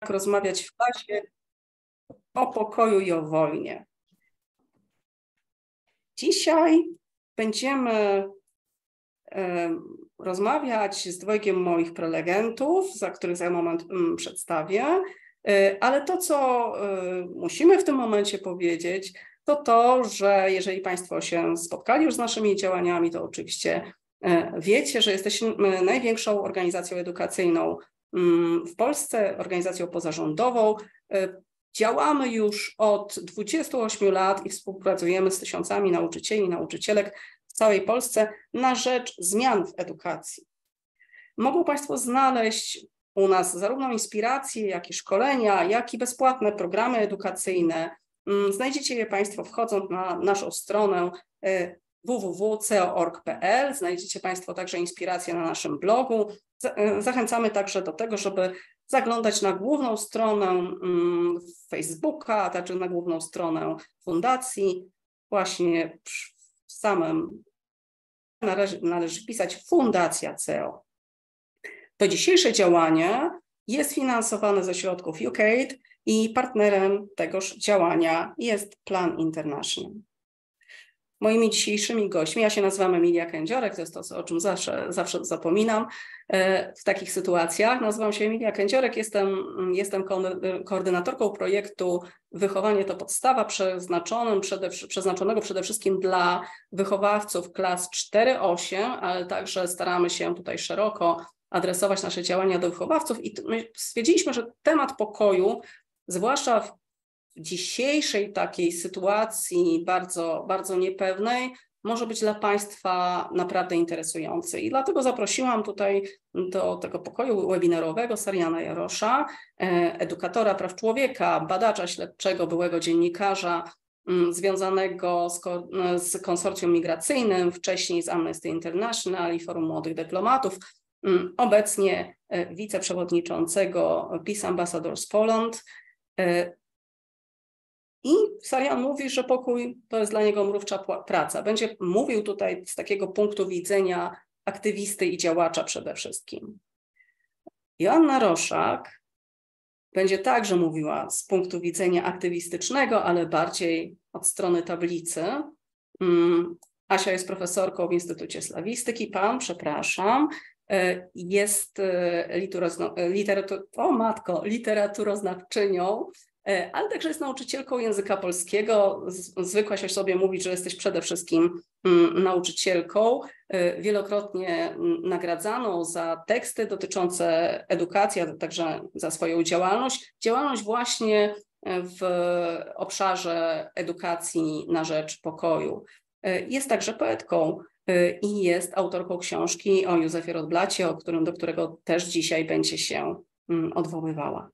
rozmawiać w klasie o pokoju i o wojnie. Dzisiaj będziemy rozmawiać z dwojgiem moich prelegentów, za których za moment mm, przedstawię, e, ale to, co e, musimy w tym momencie powiedzieć, to to, że jeżeli Państwo się spotkali już z naszymi działaniami, to oczywiście e, wiecie, że jesteśmy największą organizacją edukacyjną w Polsce, organizacją pozarządową. Działamy już od 28 lat i współpracujemy z tysiącami nauczycieli i nauczycielek w całej Polsce na rzecz zmian w edukacji. Mogą Państwo znaleźć u nas zarówno inspiracje, jak i szkolenia, jak i bezpłatne programy edukacyjne. Mm, znajdziecie je Państwo wchodząc na naszą stronę y, www.co.org.pl. Znajdziecie Państwo także inspiracje na naszym blogu. Y, zachęcamy także do tego, żeby zaglądać na główną stronę mm, Facebooka, a także na główną stronę fundacji. Właśnie w samym należy, należy pisać Fundacja CEO. To dzisiejsze działanie jest finansowane ze środków UKAID i partnerem tegoż działania jest Plan International. Moimi dzisiejszymi gośćmi, ja się nazywam Emilia Kędziorek, to jest to, o czym zawsze, zawsze zapominam e, w takich sytuacjach. Nazywam się Emilia Kędziorek, jestem, jestem koordynatorką projektu Wychowanie to podstawa, przeznaczonym przede, przeznaczonego przede wszystkim dla wychowawców klas 4-8, ale także staramy się tutaj szeroko adresować nasze działania do wychowawców i stwierdziliśmy, że temat pokoju, zwłaszcza w dzisiejszej takiej sytuacji bardzo, bardzo niepewnej, może być dla Państwa naprawdę interesujący. I dlatego zaprosiłam tutaj do tego pokoju webinarowego Sariana Jarosza, e, edukatora praw człowieka, badacza śledczego, byłego dziennikarza mm, związanego z, z konsorcjum migracyjnym, wcześniej z Amnesty International i Forum Młodych Dyplomatów, mm, obecnie e, wiceprzewodniczącego Peace Ambassadors Poland. I Sarian mówi, że pokój to jest dla niego mrówcza praca. Będzie mówił tutaj z takiego punktu widzenia aktywisty i działacza przede wszystkim. Joanna Roszak będzie także mówiła z punktu widzenia aktywistycznego, ale bardziej od strony tablicy. Mm, Asia jest profesorką w Instytucie Slawistyki. Pan, przepraszam, e, jest e, literatur, o matko, literaturoznawczynią ale także jest nauczycielką języka polskiego. Zwykłaś sobie mówić, że jesteś przede wszystkim mm, nauczycielką, e, wielokrotnie mm, nagradzaną za teksty dotyczące edukacji, a także za swoją działalność. Działalność właśnie w obszarze edukacji na rzecz pokoju. E, jest także poetką i jest autorką książki o Józefie Rodblacie, o którym, do którego też dzisiaj będzie się mm, odwoływała.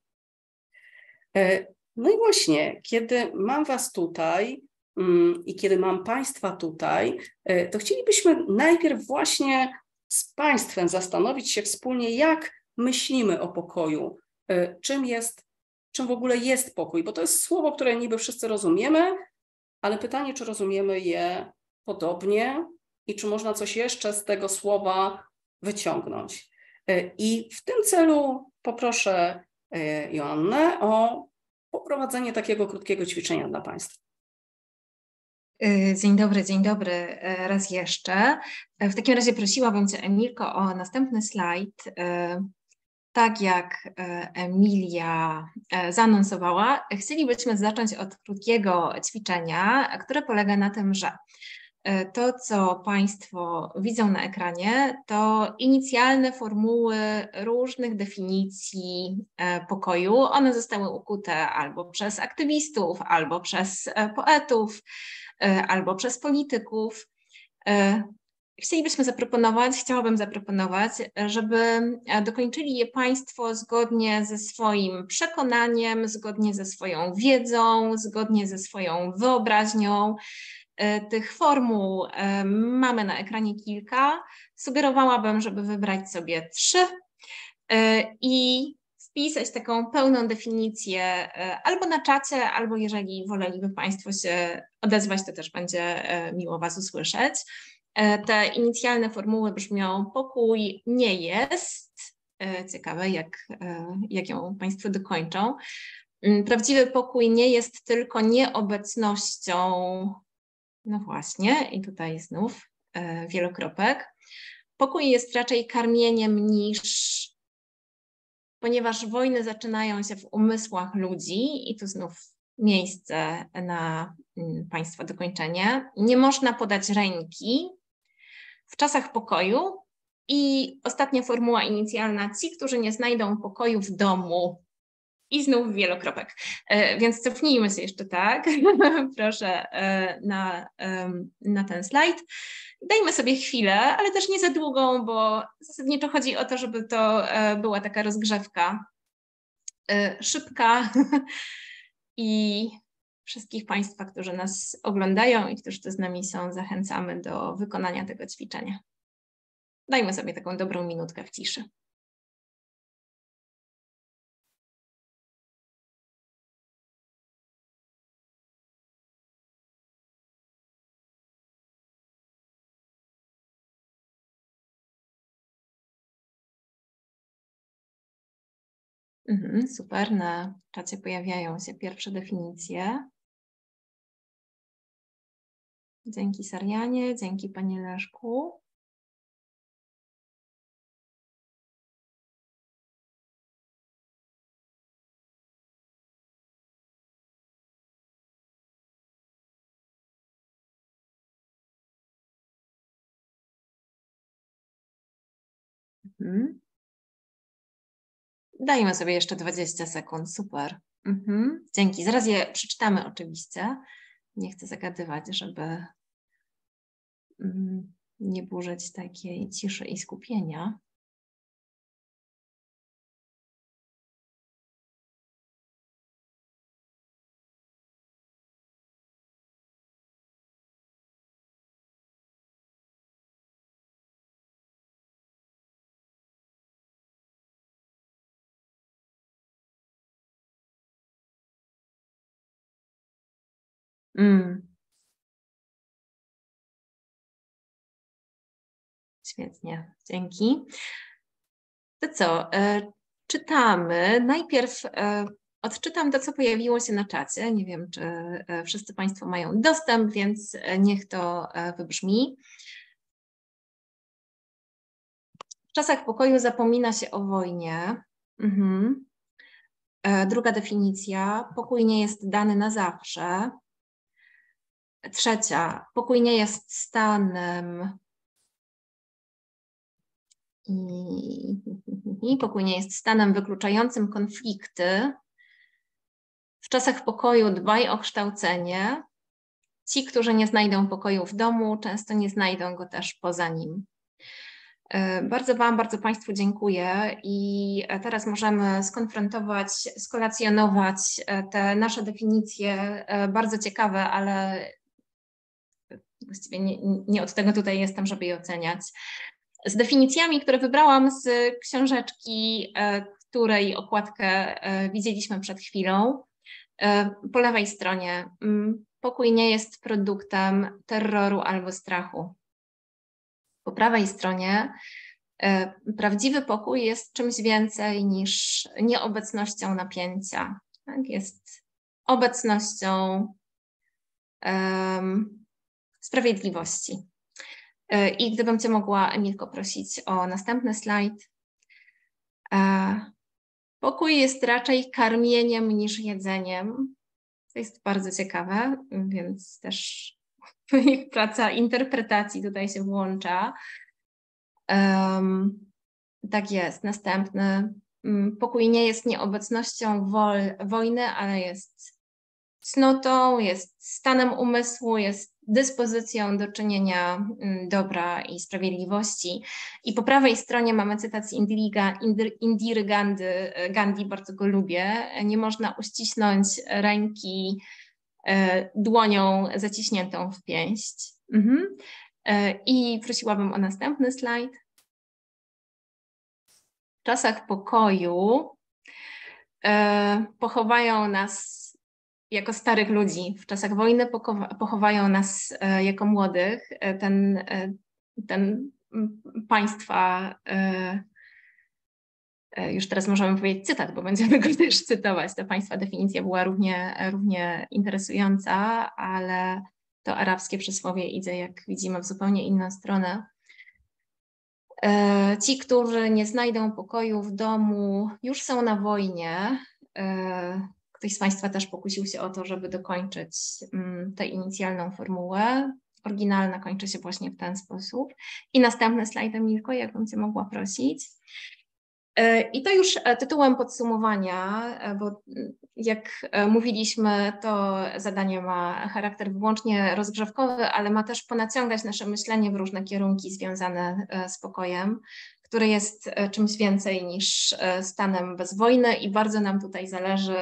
No i właśnie, kiedy mam Was tutaj mm, i kiedy mam Państwa tutaj, e, to chcielibyśmy najpierw właśnie z Państwem zastanowić się wspólnie, jak myślimy o pokoju, e, czym jest, czym w ogóle jest pokój, bo to jest słowo, które niby wszyscy rozumiemy, ale pytanie, czy rozumiemy je podobnie i czy można coś jeszcze z tego słowa wyciągnąć. E, I w tym celu poproszę Joannę o poprowadzenie takiego krótkiego ćwiczenia dla Państwa. Y, dzień dobry, dzień dobry y, raz jeszcze. Y, w takim razie prosiłabym Cię, Emilko, o następny slajd. Tak jak Emilia zaanonsowała, chcielibyśmy zacząć od krótkiego ćwiczenia, które polega na tym, że to, co Państwo widzą na ekranie, to inicjalne formuły różnych definicji e, pokoju. One zostały ukute albo przez aktywistów, albo przez e, poetów, albo przez polityków. Chcielibyśmy zaproponować, chciałabym zaproponować, żeby dokończyli je Państwo zgodnie ze swoim przekonaniem, zgodnie ze swoją wiedzą, zgodnie ze swoją wyobraźnią. E, tych formuł e, mamy na ekranie kilka. Sugerowałabym, żeby wybrać sobie trzy e, i wpisać taką pełną definicję albo na czacie, albo jeżeli woleliby Państwo się odezwać, to też będzie miło Was usłyszeć. Te inicjalne formuły brzmią: pokój nie jest, ciekawe, jak, jak ją Państwo dokończą. Mm, prawdziwy pokój nie jest tylko nieobecnością, no właśnie, i tutaj znów wielokropek. Pokój jest raczej karmieniem niż, ponieważ wojny zaczynają się w umysłach ludzi, i tu znów miejsce na mm, Państwa dokończenie. Nie można podać ręki w czasach pokoju. I ostatnia formuła inicjalna: ci, którzy nie znajdą pokoju w domu. I znów wielokropek. E, więc cofnijmy się jeszcze tak, proszę, e, na, na ten slajd. Dajmy sobie chwilę, ale też nie za długą, bo zasadniczo chodzi o to, żeby to e, była taka rozgrzewka szybka, i wszystkich Państwa, którzy nas oglądają i którzy tu z nami są, zachęcamy do wykonania tego ćwiczenia. Dajmy sobie taką dobrą minutkę w ciszy. Mhm, super, na czacie pojawiają się pierwsze definicje. Dzięki Sarianie, dzięki Panie Leszku. Mhm. Dajmy sobie jeszcze 20 sekund, super. Mhm. Dzięki. Zaraz je przeczytamy oczywiście. Nie chcę zagadywać, żeby mm, nie burzyć takiej ciszy i skupienia. Mm. Świetnie, dzięki. To co, e, czytamy. Najpierw e, odczytam to, co pojawiło się na czacie. Nie wiem, czy e, wszyscy Państwo mają dostęp, więc niech to wybrzmi. W czasach pokoju zapomina się o wojnie. Mhm. Druga definicja. Pokój nie jest dany na zawsze. Trzecia, pokój nie jest stanem. I, pokój nie jest stanem wykluczającym konflikty. W czasach pokoju dbaj o kształcenie. Ci, którzy nie znajdą pokoju w domu, często nie znajdą go też poza nim. E, bardzo Wam, bardzo Państwu dziękuję i teraz możemy skonfrontować, skolacjonować e, te nasze definicje, e, bardzo ciekawe, ale właściwie nie, nie od tego tutaj jestem, żeby je oceniać. Z definicjami, które wybrałam z książeczki, e, której okładkę e, widzieliśmy przed chwilą, e, po lewej stronie. Mm, pokój nie jest produktem terroru albo strachu. Po prawej stronie prawdziwy pokój jest czymś więcej niż nieobecnością napięcia. Tak? Jest obecnością sprawiedliwości. E, I gdybym Cię mogła, Emilko, prosić o następny slajd. E, pokój jest raczej karmieniem niż jedzeniem. To jest bardzo ciekawe, więc też praca interpretacji tutaj się włącza. Um, tak jest. Następny. Mm, pokój nie jest nieobecnością wol, wojny, ale jest cnotą, jest stanem umysłu, jest dyspozycją do czynienia mm, dobra i sprawiedliwości. I po prawej stronie mamy cytat z Indiry Gandhi, Gandhi, bardzo go lubię. Nie można uścisnąć ręki e, dłonią zaciśniętą w pięść. Mhm. E, I prosiłabym o następny slajd. W czasach pokoju e, pochowają nas jako starych ludzi. W czasach wojny pochowają nas e, jako młodych. E, ten, e, ten państwa już teraz możemy powiedzieć cytat, bo będziemy go też cytować. To Państwa definicja była równie, równie interesująca, ale to arabskie przysłowie idzie, jak widzimy, w zupełnie inną stronę. Ci, którzy nie znajdą pokoju w domu, już są na wojnie. Ktoś z Państwa też pokusił się o to, żeby dokończyć mm, tę inicjalną formułę. Oryginalna kończy się właśnie w ten sposób. I następny slajd, Emilko, jakbym Cię mogła prosić. E, I to już e, tytułem podsumowania, e, bo jak mówiliśmy, to zadanie ma charakter wyłącznie rozgrzewkowy, ale ma też ponaciągać nasze myślenie w różne kierunki związane z pokojem, który jest czymś więcej niż stanem bez wojny i bardzo nam tutaj zależy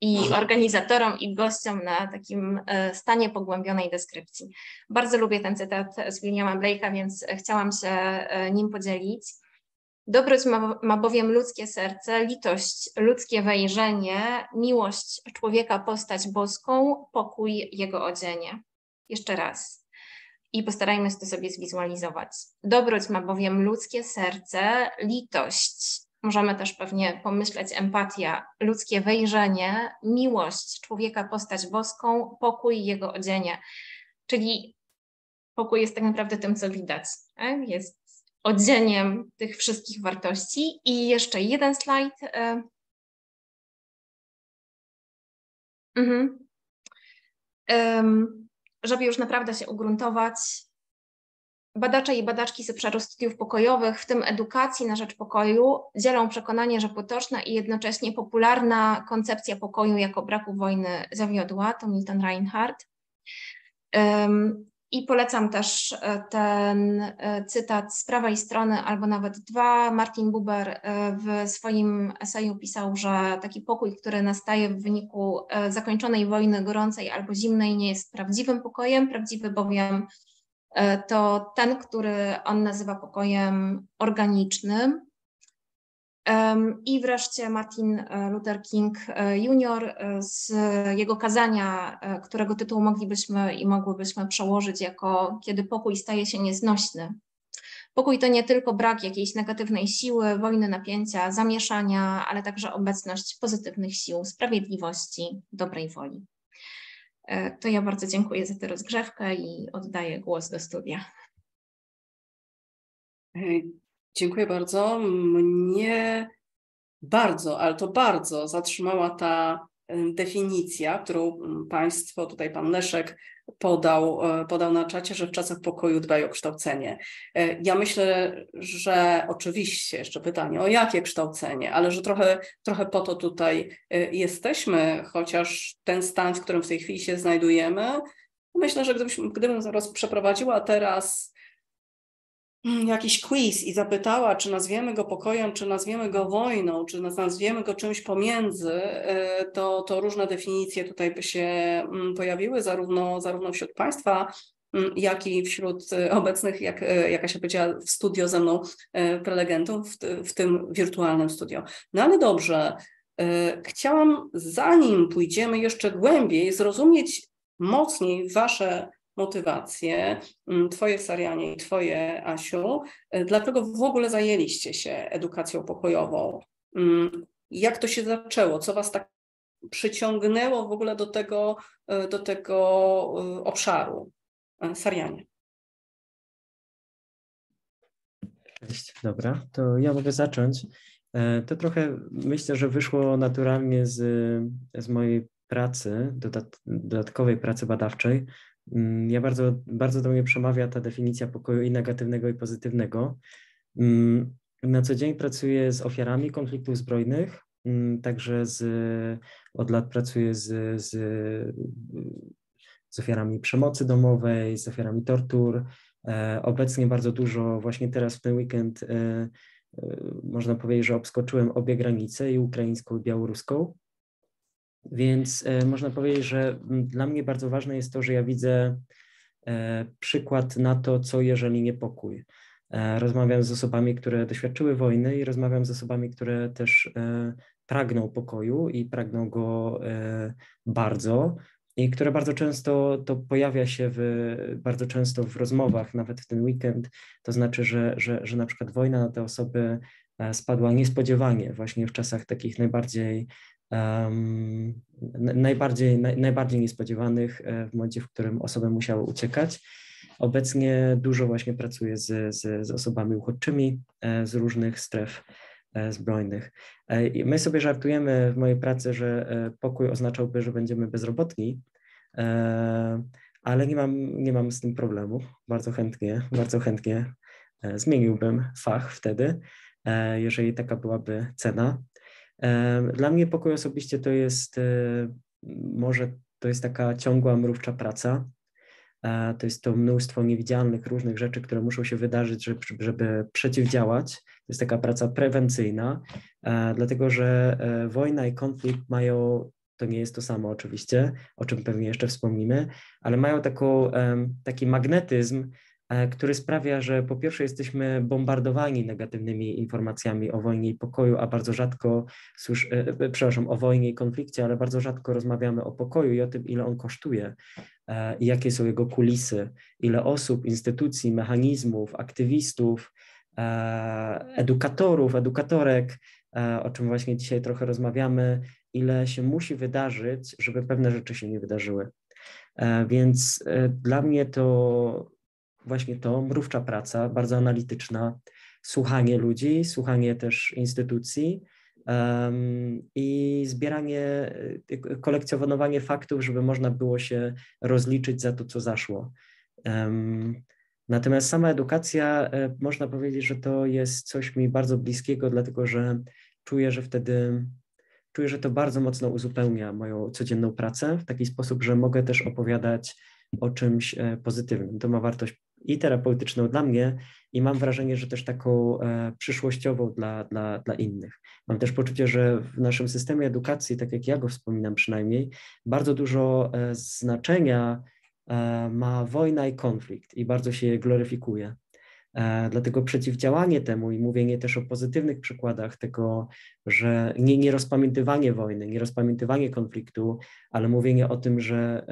i organizatorom, i gościom na takim stanie pogłębionej deskrypcji. Bardzo lubię ten cytat z Williama Blake'a, więc chciałam się nim podzielić. Dobroć ma, ma bowiem ludzkie serce, litość, ludzkie wejrzenie, miłość człowieka postać boską, pokój jego odzienie. Jeszcze raz. I postarajmy się to sobie zwizualizować. Dobroć ma bowiem ludzkie serce, litość, możemy też pewnie pomyśleć empatia, ludzkie wejrzenie, miłość człowieka postać boską, pokój jego odzienie. Czyli pokój jest tak naprawdę tym, co widać. Tak? Jest oddzieniem tych wszystkich wartości. I jeszcze jeden slajd. E, mhm. Żeby już naprawdę się ugruntować, badacze i badaczki z obszaru studiów pokojowych, w tym edukacji na rzecz pokoju, dzielą przekonanie, że potoczna i jednocześnie popularna koncepcja pokoju jako braku wojny zawiodła, to Milton Reinhardt. I polecam też e, ten e, cytat z prawej strony, albo nawet dwa. Martin Buber e, w swoim eseju pisał, że taki pokój, który nastaje w wyniku zakończonej wojny gorącej albo zimnej, nie jest prawdziwym pokojem. Prawdziwy bowiem to ten, który on nazywa pokojem organicznym, i wreszcie Martin e, Luther King e, Jr. E, z jego kazania, którego tytuł moglibyśmy i mogłybyśmy przełożyć jako kiedy pokój staje się nieznośny. Pokój to nie tylko brak jakiejś negatywnej siły, wojny, napięcia, zamieszania, ale także obecność pozytywnych sił, sprawiedliwości, dobrej woli. To ja bardzo dziękuję za tę rozgrzewkę i oddaję głos do studia. Dziękuję bardzo. Mnie bardzo, ale to bardzo zatrzymała ta definicja, którą Państwo, tutaj Pan Leszek podał, e, podał na czacie, że w czasach pokoju dbają o kształcenie. E, ja myślę, że oczywiście jeszcze pytanie, o jakie kształcenie, ale że trochę, trochę po to tutaj jesteśmy, chociaż ten stan, w którym w tej chwili się znajdujemy, myślę, że gdybyśmy, gdybym zaraz przeprowadziła teraz Mm, jakiś quiz i zapytała, czy nazwiemy go pokojem, czy nazwiemy go wojną, czy nazwiemy go czymś pomiędzy, e, to, to różne definicje tutaj by się mm, pojawiły, zarówno, zarówno wśród Państwa, mm, jak i wśród e, obecnych, jak, e, jaka się powiedziała, w studio ze mną prelegentów, w, w tym wirtualnym studio. No ale dobrze, chciałam, zanim pójdziemy jeszcze głębiej, zrozumieć mocniej Wasze motywację, mm, Twoje Sarianie i Twoje Asiu, e, dlaczego w ogóle zajęliście się edukacją pokojową? Mm, jak to się zaczęło? Co Was tak przyciągnęło w ogóle do tego, e, do tego e, obszaru? Sarianie. Cześć, dobra, to ja mogę zacząć. To trochę myślę, że wyszło naturalnie z, z mojej pracy, dodatkowej pracy badawczej, ja bardzo, bardzo do mnie przemawia ta definicja pokoju i negatywnego, i pozytywnego. Mm, na co dzień pracuję z ofiarami konfliktów zbrojnych, mm, także z, od lat pracuję z, z, z ofiarami przemocy domowej, z ofiarami tortur. E, obecnie bardzo dużo, właśnie teraz w ten weekend, e, e, można powiedzieć, że obskoczyłem obie granice, i ukraińską, i białoruską. Więc e, można powiedzieć, że dla mnie bardzo ważne jest to, że ja widzę e, przykład na to, co jeżeli niepokój. E, rozmawiam z osobami, które doświadczyły wojny i rozmawiam z osobami, które też pragną pokoju i pragną go bardzo i które bardzo często to pojawia się w, bardzo często w rozmowach, nawet w ten weekend, to znaczy, że, że, że na przykład wojna na te osoby spadła niespodziewanie właśnie w czasach takich najbardziej um, najbardziej, naj, najbardziej niespodziewanych w momencie, w którym osoby musiały uciekać. Obecnie dużo właśnie pracuję z, z, z osobami uchodźczymi z różnych stref zbrojnych. My sobie żartujemy w mojej pracy, że pokój oznaczałby, że będziemy bezrobotni, ale nie mam, nie mam z tym problemu. Bardzo chętnie, bardzo chętnie e, zmieniłbym fach wtedy, e, jeżeli taka byłaby cena. E, dla mnie pokój osobiście to jest może to jest taka ciągła, mrówcza praca. To jest to mnóstwo niewidzialnych różnych rzeczy, które muszą się wydarzyć, żeby, żeby przeciwdziałać. To jest taka praca prewencyjna, dlatego że wojna i konflikt mają to nie jest to samo oczywiście, o czym pewnie jeszcze wspomnimy, ale mają taką, taki magnetyzm, e, który sprawia, że po pierwsze jesteśmy bombardowani negatywnymi informacjami o wojnie i pokoju, a bardzo rzadko, słysz, e, e, przepraszam, o wojnie i konflikcie, ale bardzo rzadko rozmawiamy o pokoju i o tym, ile on kosztuje i jakie są jego kulisy, ile osób, instytucji, mechanizmów, aktywistów, edukatorów, edukatorek, o czym właśnie dzisiaj trochę rozmawiamy, ile się musi wydarzyć, żeby pewne rzeczy się nie wydarzyły. E, więc e, dla mnie to właśnie to mrówcza praca, bardzo analityczna, słuchanie ludzi, słuchanie też instytucji um, i zbieranie, e, kolekcjonowanie faktów, żeby można było się rozliczyć za to, co zaszło. Um, natomiast sama edukacja, można powiedzieć, że to jest coś mi bardzo bliskiego, dlatego że czuję, że wtedy czuję, że to bardzo mocno uzupełnia moją codzienną pracę w taki sposób, że mogę też opowiadać o czymś e, pozytywnym. To ma wartość i terapeutyczną dla mnie, i mam wrażenie, że też taką e, przyszłościową dla, dla, dla innych. Mam też poczucie, że w naszym systemie edukacji, tak jak ja go wspominam przynajmniej, bardzo dużo e, znaczenia ma wojna i konflikt i bardzo się je gloryfikuje. E, dlatego przeciwdziałanie temu i mówienie też o pozytywnych przykładach tego, że nie, nie rozpamiętywanie wojny, nie rozpamiętywanie konfliktu, ale mówienie o tym, że,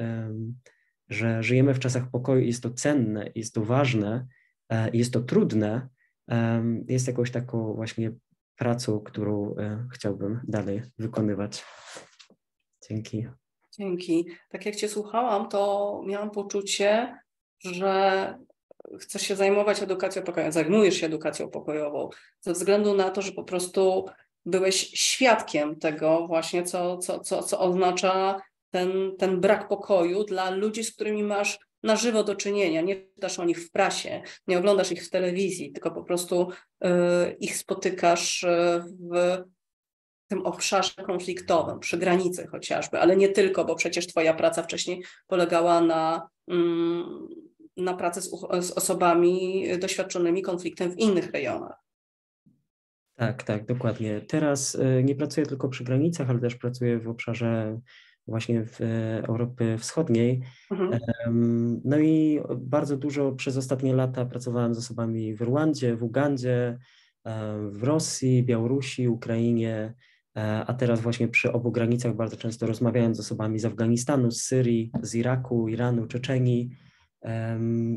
że żyjemy w czasach pokoju, jest to cenne, jest to ważne, e, jest to trudne, jest jakąś taką właśnie pracą, którą e, chciałbym dalej wykonywać. Dzięki. Dzięki. Tak jak Cię słuchałam, to miałam poczucie, że chcesz się zajmować edukacją pokojową, zajmujesz się edukacją pokojową, ze względu na to, że po prostu byłeś świadkiem tego właśnie, co, co, co, co oznacza ten, ten brak pokoju dla ludzi, z którymi masz na żywo do czynienia. Nie czytasz o nich w prasie, nie oglądasz ich w telewizji, tylko po prostu y, ich spotykasz y, w tym obszarze konfliktowym, przy granicy chociażby, ale nie tylko, bo przecież Twoja praca wcześniej polegała na mm, na pracę z, z osobami doświadczonymi konfliktem w innych rejonach. Tak, tak, dokładnie. Teraz e, nie pracuję tylko przy granicach, ale też pracuję w obszarze właśnie w e, Europy Wschodniej. Mhm. No i bardzo dużo przez ostatnie lata pracowałem z osobami w Rwandzie, w Ugandzie, e, w Rosji, Białorusi, Ukrainie, a teraz właśnie przy obu granicach bardzo często rozmawiałem z osobami z Afganistanu, z Syrii, z Iraku, Iranu, Czeczenii.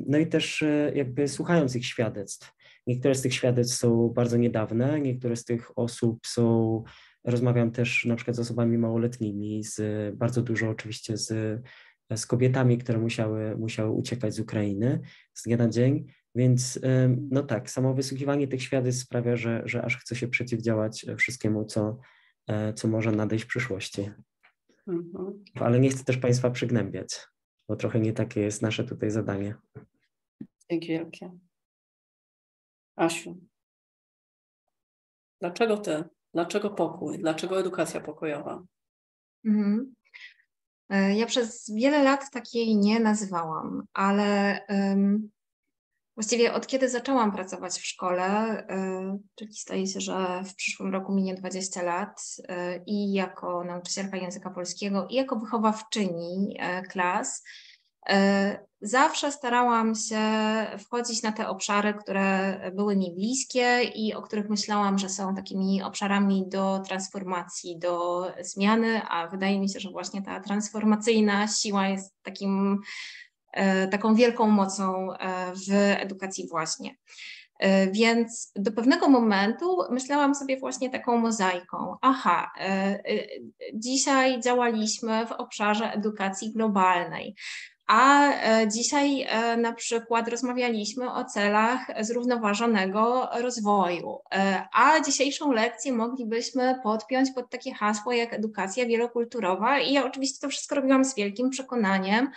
No i też e, jakby słuchając ich świadectw. Niektóre z tych świadectw są bardzo niedawne, niektóre z tych osób są, rozmawiam też na przykład z osobami małoletnimi, z bardzo dużo oczywiście z, z kobietami, które musiały, musiały uciekać z Ukrainy z dnia na dzień. Więc no tak, samo wysłuchiwanie tych świadectw sprawia, że, że aż chce się przeciwdziałać wszystkiemu, co, e, co może nadejść w przyszłości. Mhm. Ale nie chcę też Państwa przygnębiać bo trochę nie takie jest nasze tutaj zadanie. Dzięki wielkie. Asiu, dlaczego ty? Dlaczego pokój? Dlaczego edukacja pokojowa? Mhm. E, ja przez wiele lat takiej nie nazywałam, ale um, właściwie od kiedy zaczęłam pracować w szkole, y, czyli staje się, że w przyszłym roku minie 20 lat y, i jako nauczycielka języka polskiego i jako wychowawczyni y, klas, zawsze starałam się wchodzić na te obszary, które były mi bliskie i o których myślałam, że są takimi obszarami do transformacji, do zmiany, a wydaje mi się, że właśnie ta transformacyjna siła jest takim E, taką wielką mocą e, w edukacji właśnie. E, więc do pewnego momentu myślałam sobie właśnie taką mozaiką. Aha, dzisiaj działaliśmy w obszarze edukacji globalnej. A dzisiaj na przykład rozmawialiśmy o celach zrównoważonego rozwoju, a dzisiejszą lekcję moglibyśmy podpiąć pod takie hasło jak edukacja wielokulturowa i ja oczywiście to wszystko robiłam z wielkim przekonaniem,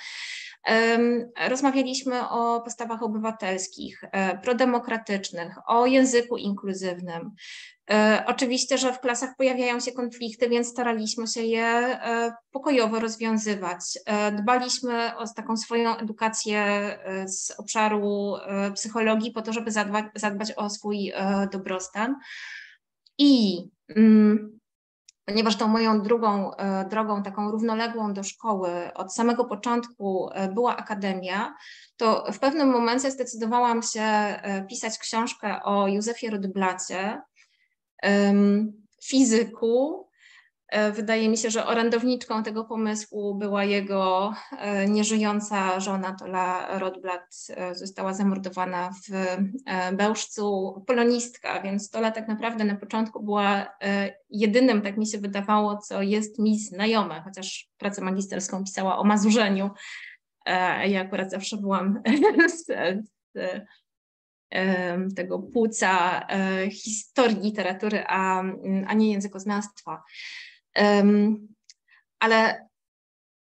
Rozmawialiśmy o postawach obywatelskich, e, prodemokratycznych, o języku inkluzywnym. E, oczywiście, że w klasach pojawiają się konflikty, więc staraliśmy się je e, pokojowo rozwiązywać. Dbaliśmy o taką swoją edukację z obszaru psychologii, po to, żeby zadbać, o swój dobrostan. I mm, ponieważ tą moją drugą e, drogą, taką równoległą do szkoły, od samego początku e, była akademia, to w pewnym momencie zdecydowałam się e, pisać książkę o Józefie Rydblacie, fizyku, wydaje mi się, że orędowniczką tego pomysłu była jego e, nieżyjąca żona Tola Rodblat. E, została zamordowana w Bełżcu, polonistka, więc Tola tak naprawdę na początku była jedynym, tak mi się wydawało, co jest mi znajome, chociaż pracę magisterską pisała o mazurzeniu. Ja akurat zawsze byłam z, z tego płuca historii literatury, a, a nie językoznawstwa. Ale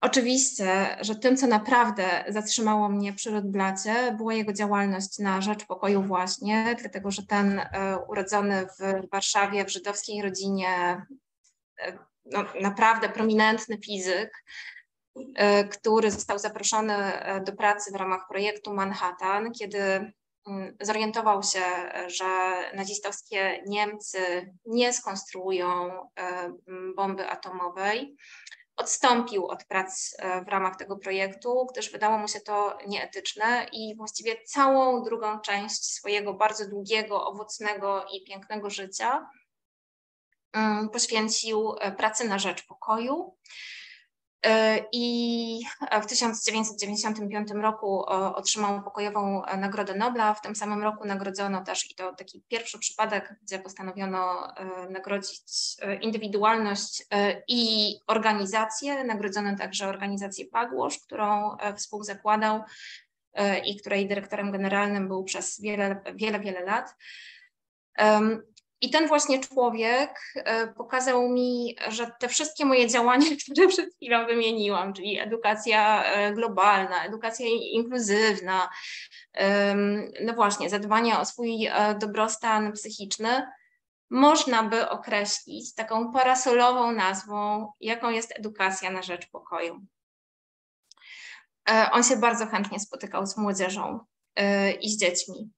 oczywiście, że tym, co naprawdę zatrzymało mnie przy Rodblacie, była jego działalność na rzecz pokoju właśnie, dlatego że ten e, urodzony w Warszawie, w żydowskiej rodzinie, e, no, naprawdę prominentny fizyk, e, który został zaproszony do pracy w ramach projektu Manhattan, kiedy zorientował się, że nazistowskie Niemcy nie skonstruują e, bomby atomowej. Odstąpił od prac e, w ramach tego projektu, gdyż wydało mu się to nieetyczne i właściwie całą drugą część swojego bardzo długiego, owocnego i pięknego życia mm, poświęcił e, pracy na rzecz pokoju. E, I w 1995 roku otrzymał pokojową Nagrodę Nobla. W tym samym roku nagrodzono też, i to taki pierwszy przypadek, gdzie postanowiono e, nagrodzić e, indywidualność i organizację. Nagrodzono także organizację Pagłosz, którą współzakładał i której dyrektorem generalnym był przez wiele, wiele, wiele lat. I ten właśnie człowiek e, pokazał mi, że te wszystkie moje działania, które przed chwilą wymieniłam, czyli edukacja e, globalna, edukacja inkluzywna, no właśnie, zadbanie o swój e, dobrostan psychiczny, można by określić taką parasolową nazwą, jaką jest edukacja na rzecz pokoju. On się bardzo chętnie spotykał z młodzieżą i z dziećmi.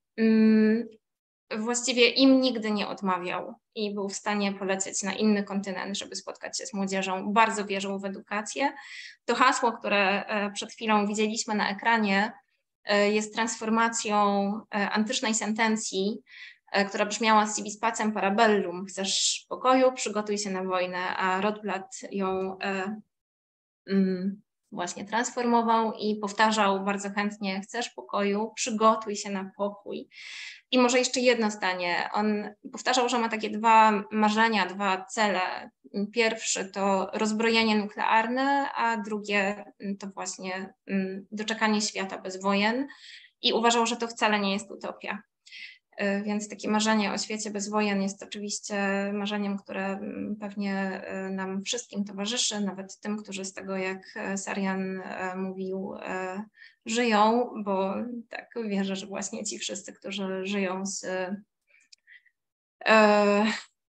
Właściwie im nigdy nie odmawiał i był w stanie polecieć na inny kontynent, żeby spotkać się z młodzieżą. Bardzo wierzył w edukację. To hasło, które e, przed chwilą widzieliśmy na ekranie, e, jest transformacją e, antycznej sentencji, która brzmiała civis pacem parabellum. Chcesz pokoju, przygotuj się na wojnę, a Rotblat ją mm, właśnie transformował i powtarzał bardzo chętnie: Chcesz pokoju, przygotuj się na pokój. I może jeszcze jedno zdanie. On powtarzał, że ma takie dwa marzenia, dwa cele. Pierwszy to rozbrojenie nuklearne, a drugie to właśnie mm, doczekanie świata bez wojen. I uważał, że to wcale nie jest utopia. Y, więc takie marzenie o świecie bez wojen jest oczywiście marzeniem, które mm, pewnie y, nam wszystkim towarzyszy, nawet tym, którzy z tego, jak e, Sarian e, mówił, e, żyją, bo tak wierzę, że właśnie ci wszyscy, którzy żyją z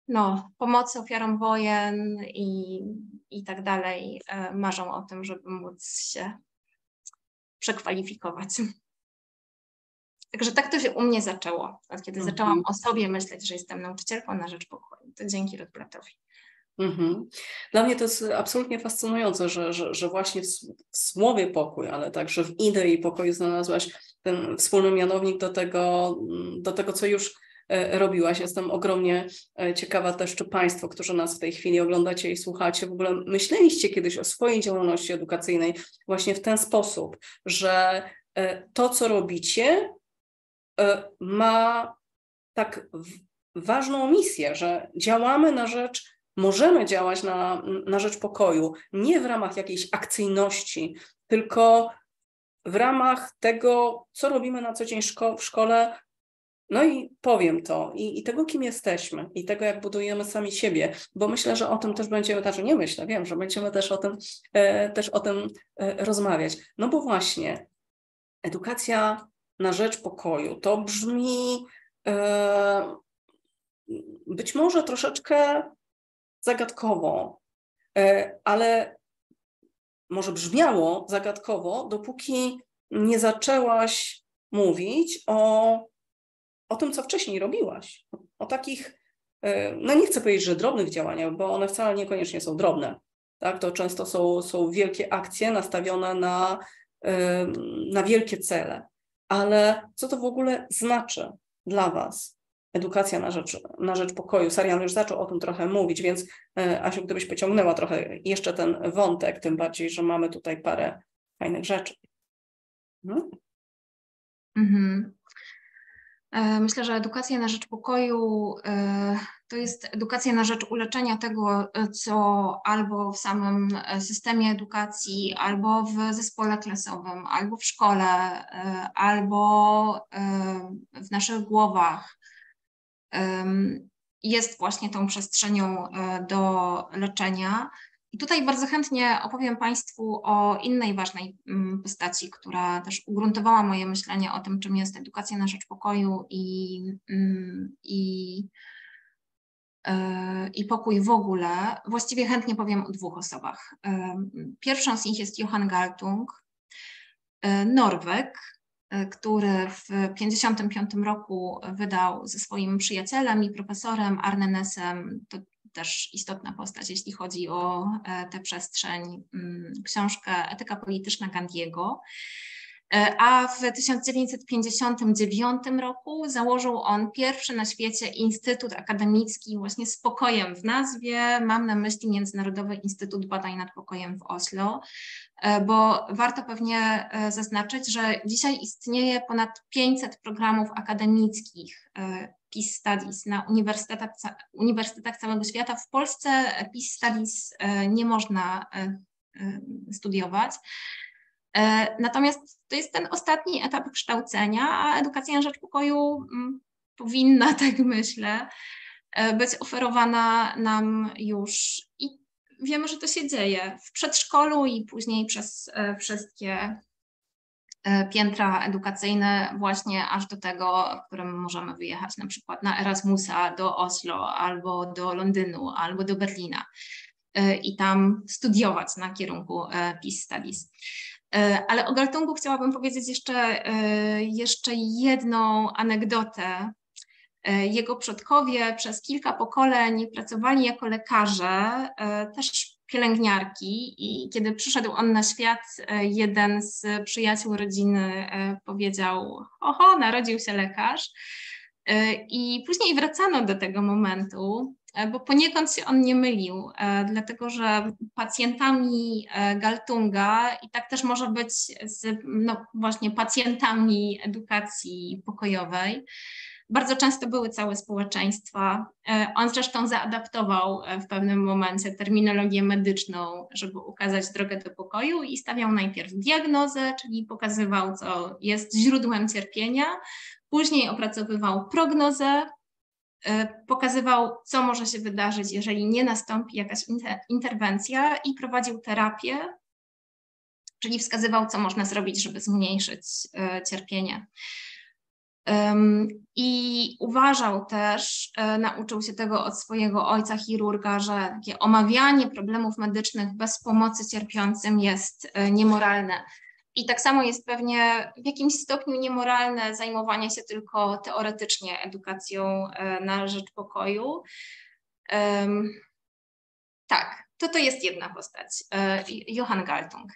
no, pomocy ofiarom wojen i, i tak dalej, marzą o tym, żeby móc się przekwalifikować. Także tak to się u mnie zaczęło. Kiedy mhm. zaczęłam o sobie myśleć, że jestem nauczycielką na rzecz pokoju, to dzięki Rodblatowi. Mhm. Dla mnie to jest absolutnie fascynujące, że, że, że właśnie w, w, słowie pokój, ale także w idei pokoju znalazłaś ten wspólny mianownik do tego, do tego co już e, robiłaś. Jestem ogromnie e, ciekawa też, czy Państwo, którzy nas w tej chwili oglądacie i słuchacie, w ogóle myśleliście kiedyś o swojej działalności edukacyjnej właśnie w ten sposób, że e, to, co robicie, ma tak ważną misję, że działamy na rzecz, możemy działać na, na rzecz pokoju, nie w ramach jakiejś akcyjności, tylko w ramach tego, co robimy na co dzień szko w szkole. No i powiem to, i, i, tego, kim jesteśmy, i tego, jak budujemy sami siebie, bo myślę, że o tym też będziemy, znaczy nie myślę, wiem, że będziemy też o tym, e, też o tym e, rozmawiać. No bo właśnie edukacja na rzecz pokoju to brzmi e, być może troszeczkę zagadkowo, e, ale może brzmiało zagadkowo, dopóki nie zaczęłaś mówić o, o tym, co wcześniej robiłaś. O takich, e, no nie chcę powiedzieć, że drobnych działaniach, bo one wcale niekoniecznie są drobne. Tak? To często są, są wielkie akcje nastawione na, na wielkie cele. Ale co to w ogóle znaczy dla Was? edukacja na rzecz, na rzecz pokoju. Sarian już zaczął o tym trochę mówić, więc e, Asiu, gdybyś pociągnęła trochę jeszcze ten wątek, tym bardziej, że mamy tutaj parę fajnych rzeczy. Hmm? Mhm. E, myślę, że edukacja na rzecz pokoju e, to jest edukacja na rzecz uleczenia tego, co albo w samym systemie edukacji, albo w zespole klasowym, albo w szkole, albo w naszych głowach jest właśnie tą przestrzenią e, do leczenia. I tutaj bardzo chętnie opowiem Państwu o innej ważnej mm, postaci, która też ugruntowała moje myślenie o tym, czym jest edukacja na rzecz pokoju i, mm, i, e, i pokój w ogóle. Właściwie chętnie powiem o dwóch osobach. Pierwszą z nich jest Johann Galtung, e, Norweg, E, który w 1955 roku wydał ze swoim przyjacielem i profesorem Arnenesem, to też istotna postać, jeśli chodzi o e, tę przestrzeń, mm, książkę Etyka polityczna Gandiego. E, a w 1959 roku założył on pierwszy na świecie instytut akademicki właśnie z pokojem w nazwie. Mam na myśli Międzynarodowy Instytut Badań nad Pokojem w Oslo, e, bo warto pewnie e, zaznaczyć, że dzisiaj istnieje ponad 500 programów akademickich Peace Studies na uniwersytetach, uniwersytetach całego świata. W Polsce Peace Studies nie można studiować. E, natomiast to jest ten ostatni etap kształcenia, a edukacja na rzecz pokoju mm, powinna, tak myślę, e, być oferowana nam już i wiemy, że to się dzieje w przedszkolu i później przez e, wszystkie piętra edukacyjne, właśnie aż do tego, w którym możemy wyjechać na przykład na Erasmusa do Oslo albo do Londynu albo do Berlina i tam studiować na kierunku Peace Studies. E, ale o Galtungu chciałabym powiedzieć jeszcze, e, jeszcze jedną anegdotę. E, jego przodkowie przez kilka pokoleń pracowali jako lekarze, też pielęgniarki i kiedy przyszedł on na świat, jeden z przyjaciół rodziny powiedział, oho, narodził się lekarz. I później wracano do tego momentu, bo poniekąd się on nie mylił, e, dlatego że pacjentami e, Galtunga i tak też może być z no właśnie pacjentami edukacji pokojowej. Bardzo często były całe społeczeństwa. On zresztą zaadaptował w pewnym momencie terminologię medyczną, żeby ukazać drogę do pokoju i stawiał najpierw diagnozę, czyli pokazywał, co jest źródłem cierpienia, później opracowywał prognozę, E, pokazywał, co może się wydarzyć, jeżeli nie nastąpi jakaś interwencja i prowadził terapię, czyli wskazywał, co można zrobić, żeby zmniejszyć e, cierpienie. I uważał też, e, nauczył się tego od swojego ojca chirurga, że takie omawianie problemów medycznych bez pomocy cierpiącym jest niemoralne. I tak samo jest pewnie w jakimś stopniu niemoralne zajmowanie się tylko teoretycznie edukacją e, na rzecz pokoju. Tak, to to jest jedna postać, e, Johann Galtung.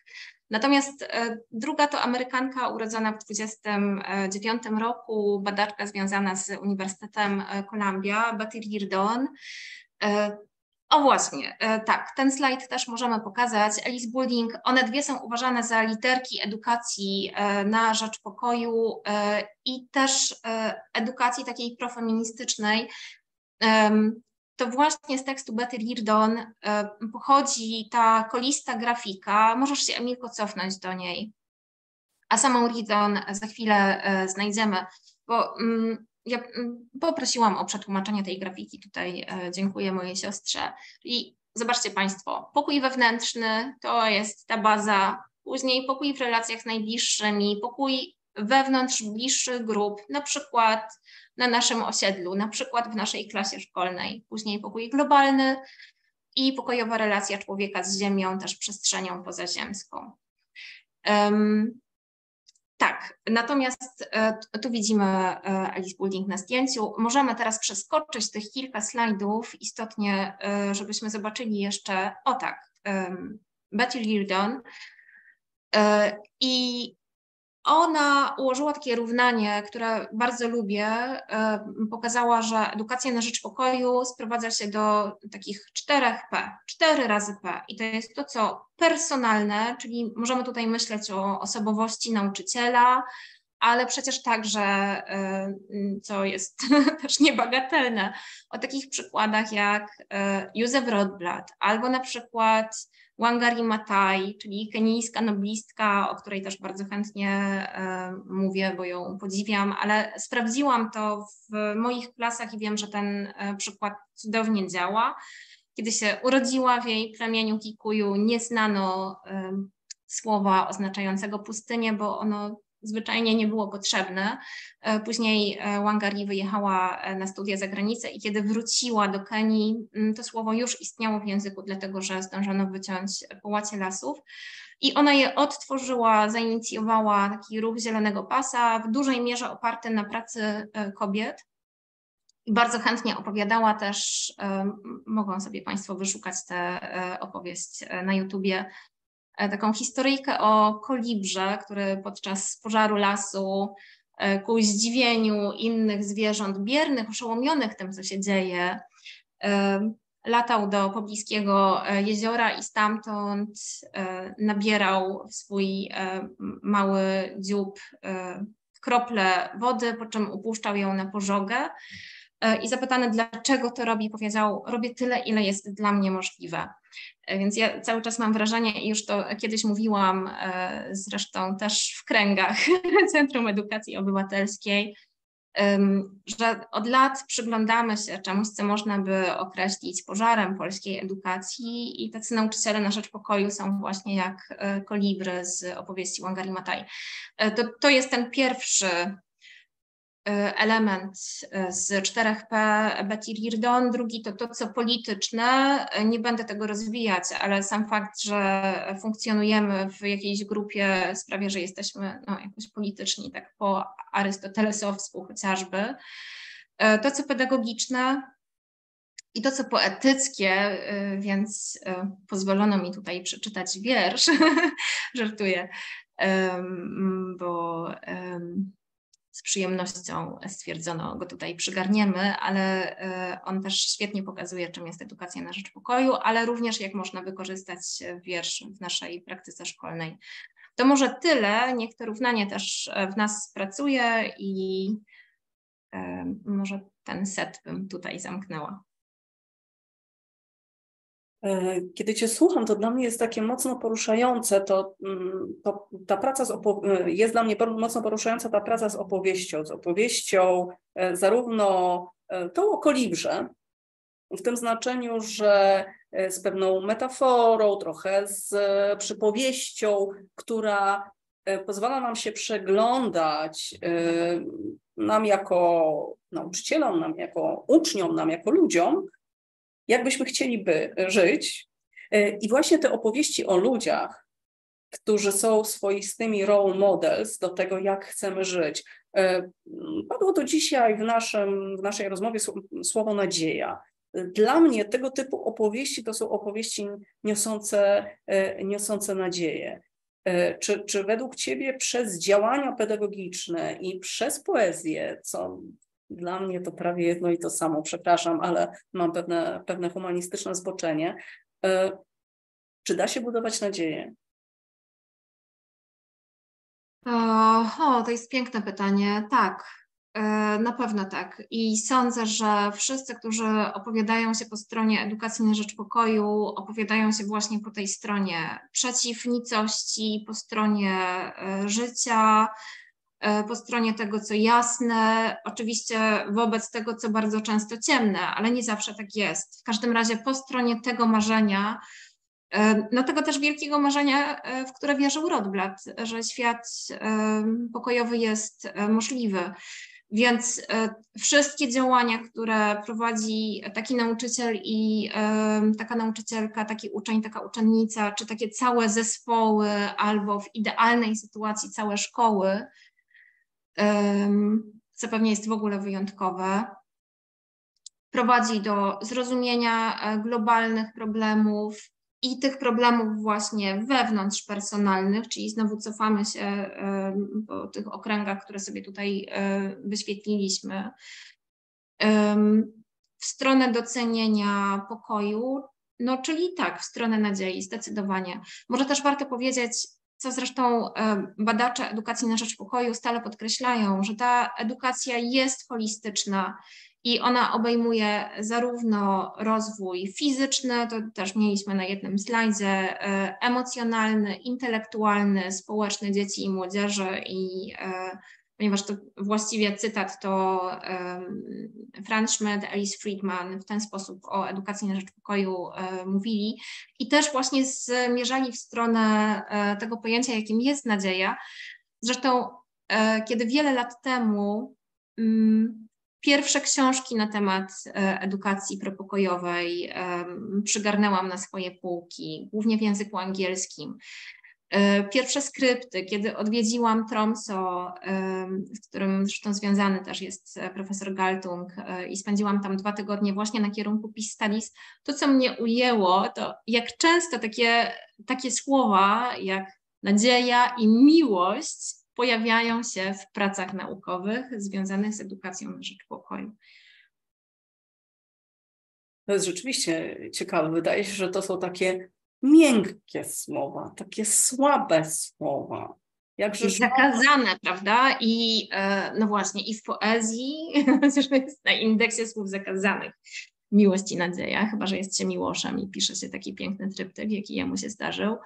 Natomiast e, druga to Amerykanka urodzona w 1929 roku, badaczka związana z Uniwersytetem Columbia, Betty Reardon. O właśnie, e, tak, ten slajd też możemy pokazać. Alice Building, one dwie są uważane za literki edukacji e, na rzecz pokoju e, i też edukacji takiej profeministycznej. To właśnie z tekstu Betty Lirdon pochodzi ta kolista grafika. Możesz się, Emilko, cofnąć do niej. A samą Lirdon za chwilę znajdziemy, bo mm, ja mm, poprosiłam o przetłumaczenie tej grafiki, tutaj e, dziękuję mojej siostrze. I zobaczcie Państwo, pokój wewnętrzny to jest ta baza, później pokój w relacjach z najbliższymi, pokój wewnątrz bliższych grup, na przykład na naszym osiedlu, na przykład w naszej klasie szkolnej, później pokój globalny i pokojowa relacja człowieka z Ziemią, też przestrzenią pozaziemską. Tak, natomiast e, tu widzimy e, Alice Building na zdjęciu. Możemy teraz przeskoczyć tych kilka slajdów, istotnie, e, żebyśmy zobaczyli jeszcze, o tak, Betty Lirdon. I ona ułożyła takie równanie, które bardzo lubię. Pokazała, że edukacja na rzecz pokoju sprowadza się do takich czterech P, cztery razy P. I to jest to, co personalne, czyli możemy tutaj myśleć o osobowości nauczyciela, ale przecież także, co jest też niebagatelne, o takich przykładach jak e, Józef Rodblat albo na przykład Wangari Maathai, czyli kenijska noblistka, o której też bardzo chętnie e, mówię, bo ją podziwiam, ale sprawdziłam to w moich klasach i wiem, że ten e, przykład cudownie działa. Kiedy się urodziła w jej plemieniu Kikuju, nie znano e, słowa oznaczającego pustynię, bo ono zwyczajnie nie było potrzebne. E, później e, Wangari wyjechała e, na studia za granicę i kiedy wróciła do Kenii, mm, to słowo już istniało w języku, dlatego że zdążono wyciąć połacie lasów. I ona je odtworzyła, zainicjowała taki ruch Zielonego Pasa, w dużej mierze oparty na pracy kobiet. I bardzo chętnie opowiadała też, mogą sobie Państwo wyszukać tę opowieść na YouTubie, taką historyjkę o kolibrze, który podczas pożaru lasu e, ku zdziwieniu innych zwierząt biernych, oszołomionych tym, co się dzieje, e, latał do pobliskiego jeziora i stamtąd nabierał w swój mały dziób krople wody, po czym upuszczał ją na pożogę. I zapytany, dlaczego to robi, powiedział: Robię tyle, ile jest dla mnie możliwe. Więc ja cały czas mam wrażenie, i już to kiedyś mówiłam, e, zresztą też w kręgach Centrum Edukacji Obywatelskiej, że od lat przyglądamy się czemuś, co można by określić pożarem polskiej edukacji i tacy nauczyciele na rzecz pokoju są właśnie jak e, kolibry z opowieści Wangari Matai. E, to, to jest ten pierwszy E, element e, z 4P Betty drugi to to, co polityczne. E, nie będę tego rozwijać, ale sam fakt, że funkcjonujemy w jakiejś grupie sprawia, że jesteśmy no, jakoś polityczni, tak po arystotelesowsku chociażby. To, co pedagogiczne, i to, co poetyckie, więc pozwolono mi tutaj przeczytać wiersz, żartuję, bo z przyjemnością stwierdzono go tutaj przygarniemy, ale e, on też świetnie pokazuje, czym jest edukacja na rzecz pokoju, ale również jak można wykorzystać wiersz w naszej praktyce szkolnej. To może tyle, niech to równanie też w nas pracuje i e, może ten set bym tutaj zamknęła. E, kiedy Cię słucham, to dla mnie jest takie mocno poruszające, to, mm, to ta praca z e, jest dla mnie mocno poruszająca ta praca z opowieścią, z opowieścią e, zarówno tą o kolibrze, w tym znaczeniu, że z pewną metaforą, trochę z przypowieścią, która pozwala nam się przeglądać nam jako nauczycielom, nam jako uczniom, nam jako ludziom, jak byśmy chcieliby żyć. E, I właśnie te opowieści o ludziach, którzy są swoistymi role models do tego, jak chcemy żyć. E, padło to dzisiaj w, naszym, w naszej rozmowie słowo nadzieja. Dla mnie tego typu opowieści to są opowieści niosące, e, niosące nadzieję. Czy, czy według Ciebie przez działania pedagogiczne i przez poezję, co Dla mnie to prawie jedno i to samo, przepraszam, ale mam pewne, pewne humanistyczne zboczenie. E, czy da się budować nadzieję? O, to jest piękne pytanie. Tak, e, na pewno tak. I sądzę, że wszyscy, którzy opowiadają się po stronie edukacji na rzecz pokoju, opowiadają się właśnie po tej stronie przeciwnicości, po stronie e, życia, po stronie tego, co jasne, oczywiście wobec tego, co bardzo często ciemne, ale nie zawsze tak jest. W każdym razie po stronie tego marzenia, no tego też wielkiego marzenia, e, w które wierzył Rotblat, że świat pokojowy jest e, możliwy. Więc e, wszystkie działania, które prowadzi taki nauczyciel i taka nauczycielka, taki uczeń, taka uczennica, czy takie całe zespoły, albo w idealnej sytuacji całe szkoły, co pewnie jest w ogóle wyjątkowe, prowadzi do zrozumienia globalnych problemów, i tych problemów właśnie wewnątrz personalnych, czyli znowu cofamy się po tych okręgach, które sobie tutaj e, wyświetliliśmy, w stronę docenienia pokoju, no czyli tak, w stronę nadziei, zdecydowanie. Może też warto powiedzieć, co zresztą e, badacze edukacji na rzecz pokoju stale podkreślają, że ta edukacja jest holistyczna i ona obejmuje zarówno rozwój fizyczny, to też mieliśmy na jednym slajdzie, e, emocjonalny, intelektualny, społeczny dzieci i młodzieży i e, ponieważ to właściwie cytat to Franz Schmidt, Alice Friedman w ten sposób o edukacji na rzecz pokoju e, mówili i też właśnie zmierzali w stronę tego pojęcia, jakim jest nadzieja. Zresztą kiedy wiele lat temu mm, Pierwsze książki na temat e, edukacji propokojowej przygarnęłam na swoje półki, głównie w języku angielskim. E, pierwsze skrypty, kiedy odwiedziłam Tromso, z którym zresztą związany też jest e, profesor Galtung i spędziłam tam dwa tygodnie właśnie na kierunku Peace Studies, to co mnie ujęło, to jak często takie, takie słowa jak nadzieja i miłość pojawiają się w pracach naukowych związanych z edukacją na rzecz pokoju. To jest rzeczywiście ciekawe. Wydaje się, że to są takie miękkie słowa, takie słabe słowa. Jakże zakazane, prawda? I e, no właśnie, i w poezji, chociaż jest na indeksie słów zakazanych, miłość i nadzieja, chyba że jest się miłoszem i pisze się taki piękny tryptyk, jaki jemu się zdarzył.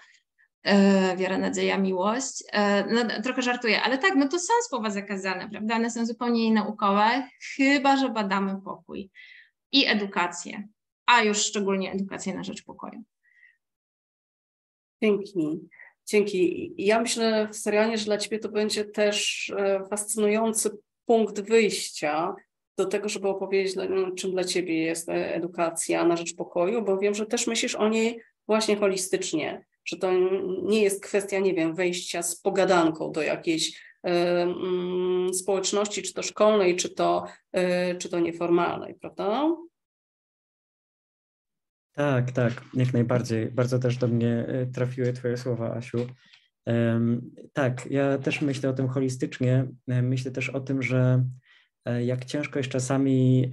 E, wiara, nadzieja, miłość. E, no, trochę żartuję, ale tak, no to są słowa zakazane, prawda? One są zupełnie naukowe, chyba że badamy pokój i edukację, a już szczególnie edukację na rzecz pokoju. Dzięki. Dzięki. Ja myślę, serialnie, że dla Ciebie to będzie też e, fascynujący punkt wyjścia do tego, żeby opowiedzieć, czym dla Ciebie jest edukacja na rzecz pokoju, bo wiem, że też myślisz o niej właśnie holistycznie że to nie jest kwestia, nie wiem, wejścia z pogadanką do jakiejś y, społeczności, czy to szkolnej, czy to, czy to nieformalnej, prawda? Tak, tak, jak najbardziej. Bardzo też do mnie y, trafiły Twoje słowa, Asiu. Tak, ja też myślę o tym holistycznie. Myślę też o tym, że e, jak ciężko jest czasami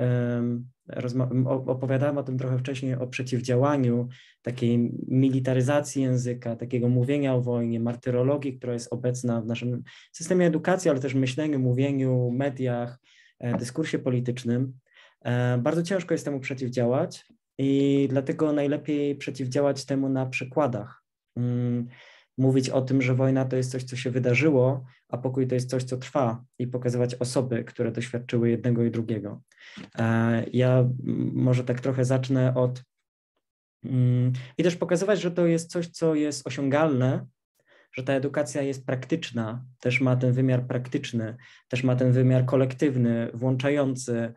opowiadałem o tym trochę wcześniej, o przeciwdziałaniu takiej militaryzacji języka, takiego mówienia o wojnie, martyrologii, która jest obecna w naszym systemie edukacji, ale też myśleniu, mówieniu, mediach, e, dyskursie politycznym. E, bardzo ciężko jest temu przeciwdziałać i dlatego najlepiej przeciwdziałać temu na przykładach. Mm, mówić o tym, że wojna to jest coś, co się wydarzyło, a pokój to jest coś, co trwa i pokazywać osoby, które doświadczyły jednego i drugiego. E, ja może tak trochę zacznę od mm, i też pokazywać, że to jest coś, co jest osiągalne, że ta edukacja jest praktyczna, też ma ten wymiar praktyczny, też ma ten wymiar kolektywny, włączający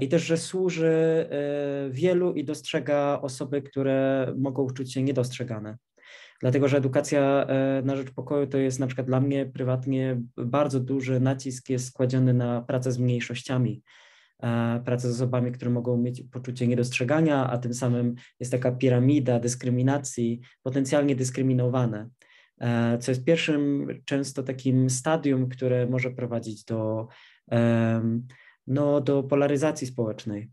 i też, że służy e, wielu i dostrzega osoby, które mogą czuć się niedostrzegane. Dlatego, że edukacja e, na rzecz pokoju to jest na przykład dla mnie prywatnie bardzo duży nacisk jest kładziony na pracę z mniejszościami, e, pracę z osobami, które mogą mieć poczucie niedostrzegania, a tym samym jest taka piramida dyskryminacji, potencjalnie dyskryminowane, e, co jest pierwszym często takim stadium, które może prowadzić do no, do polaryzacji społecznej,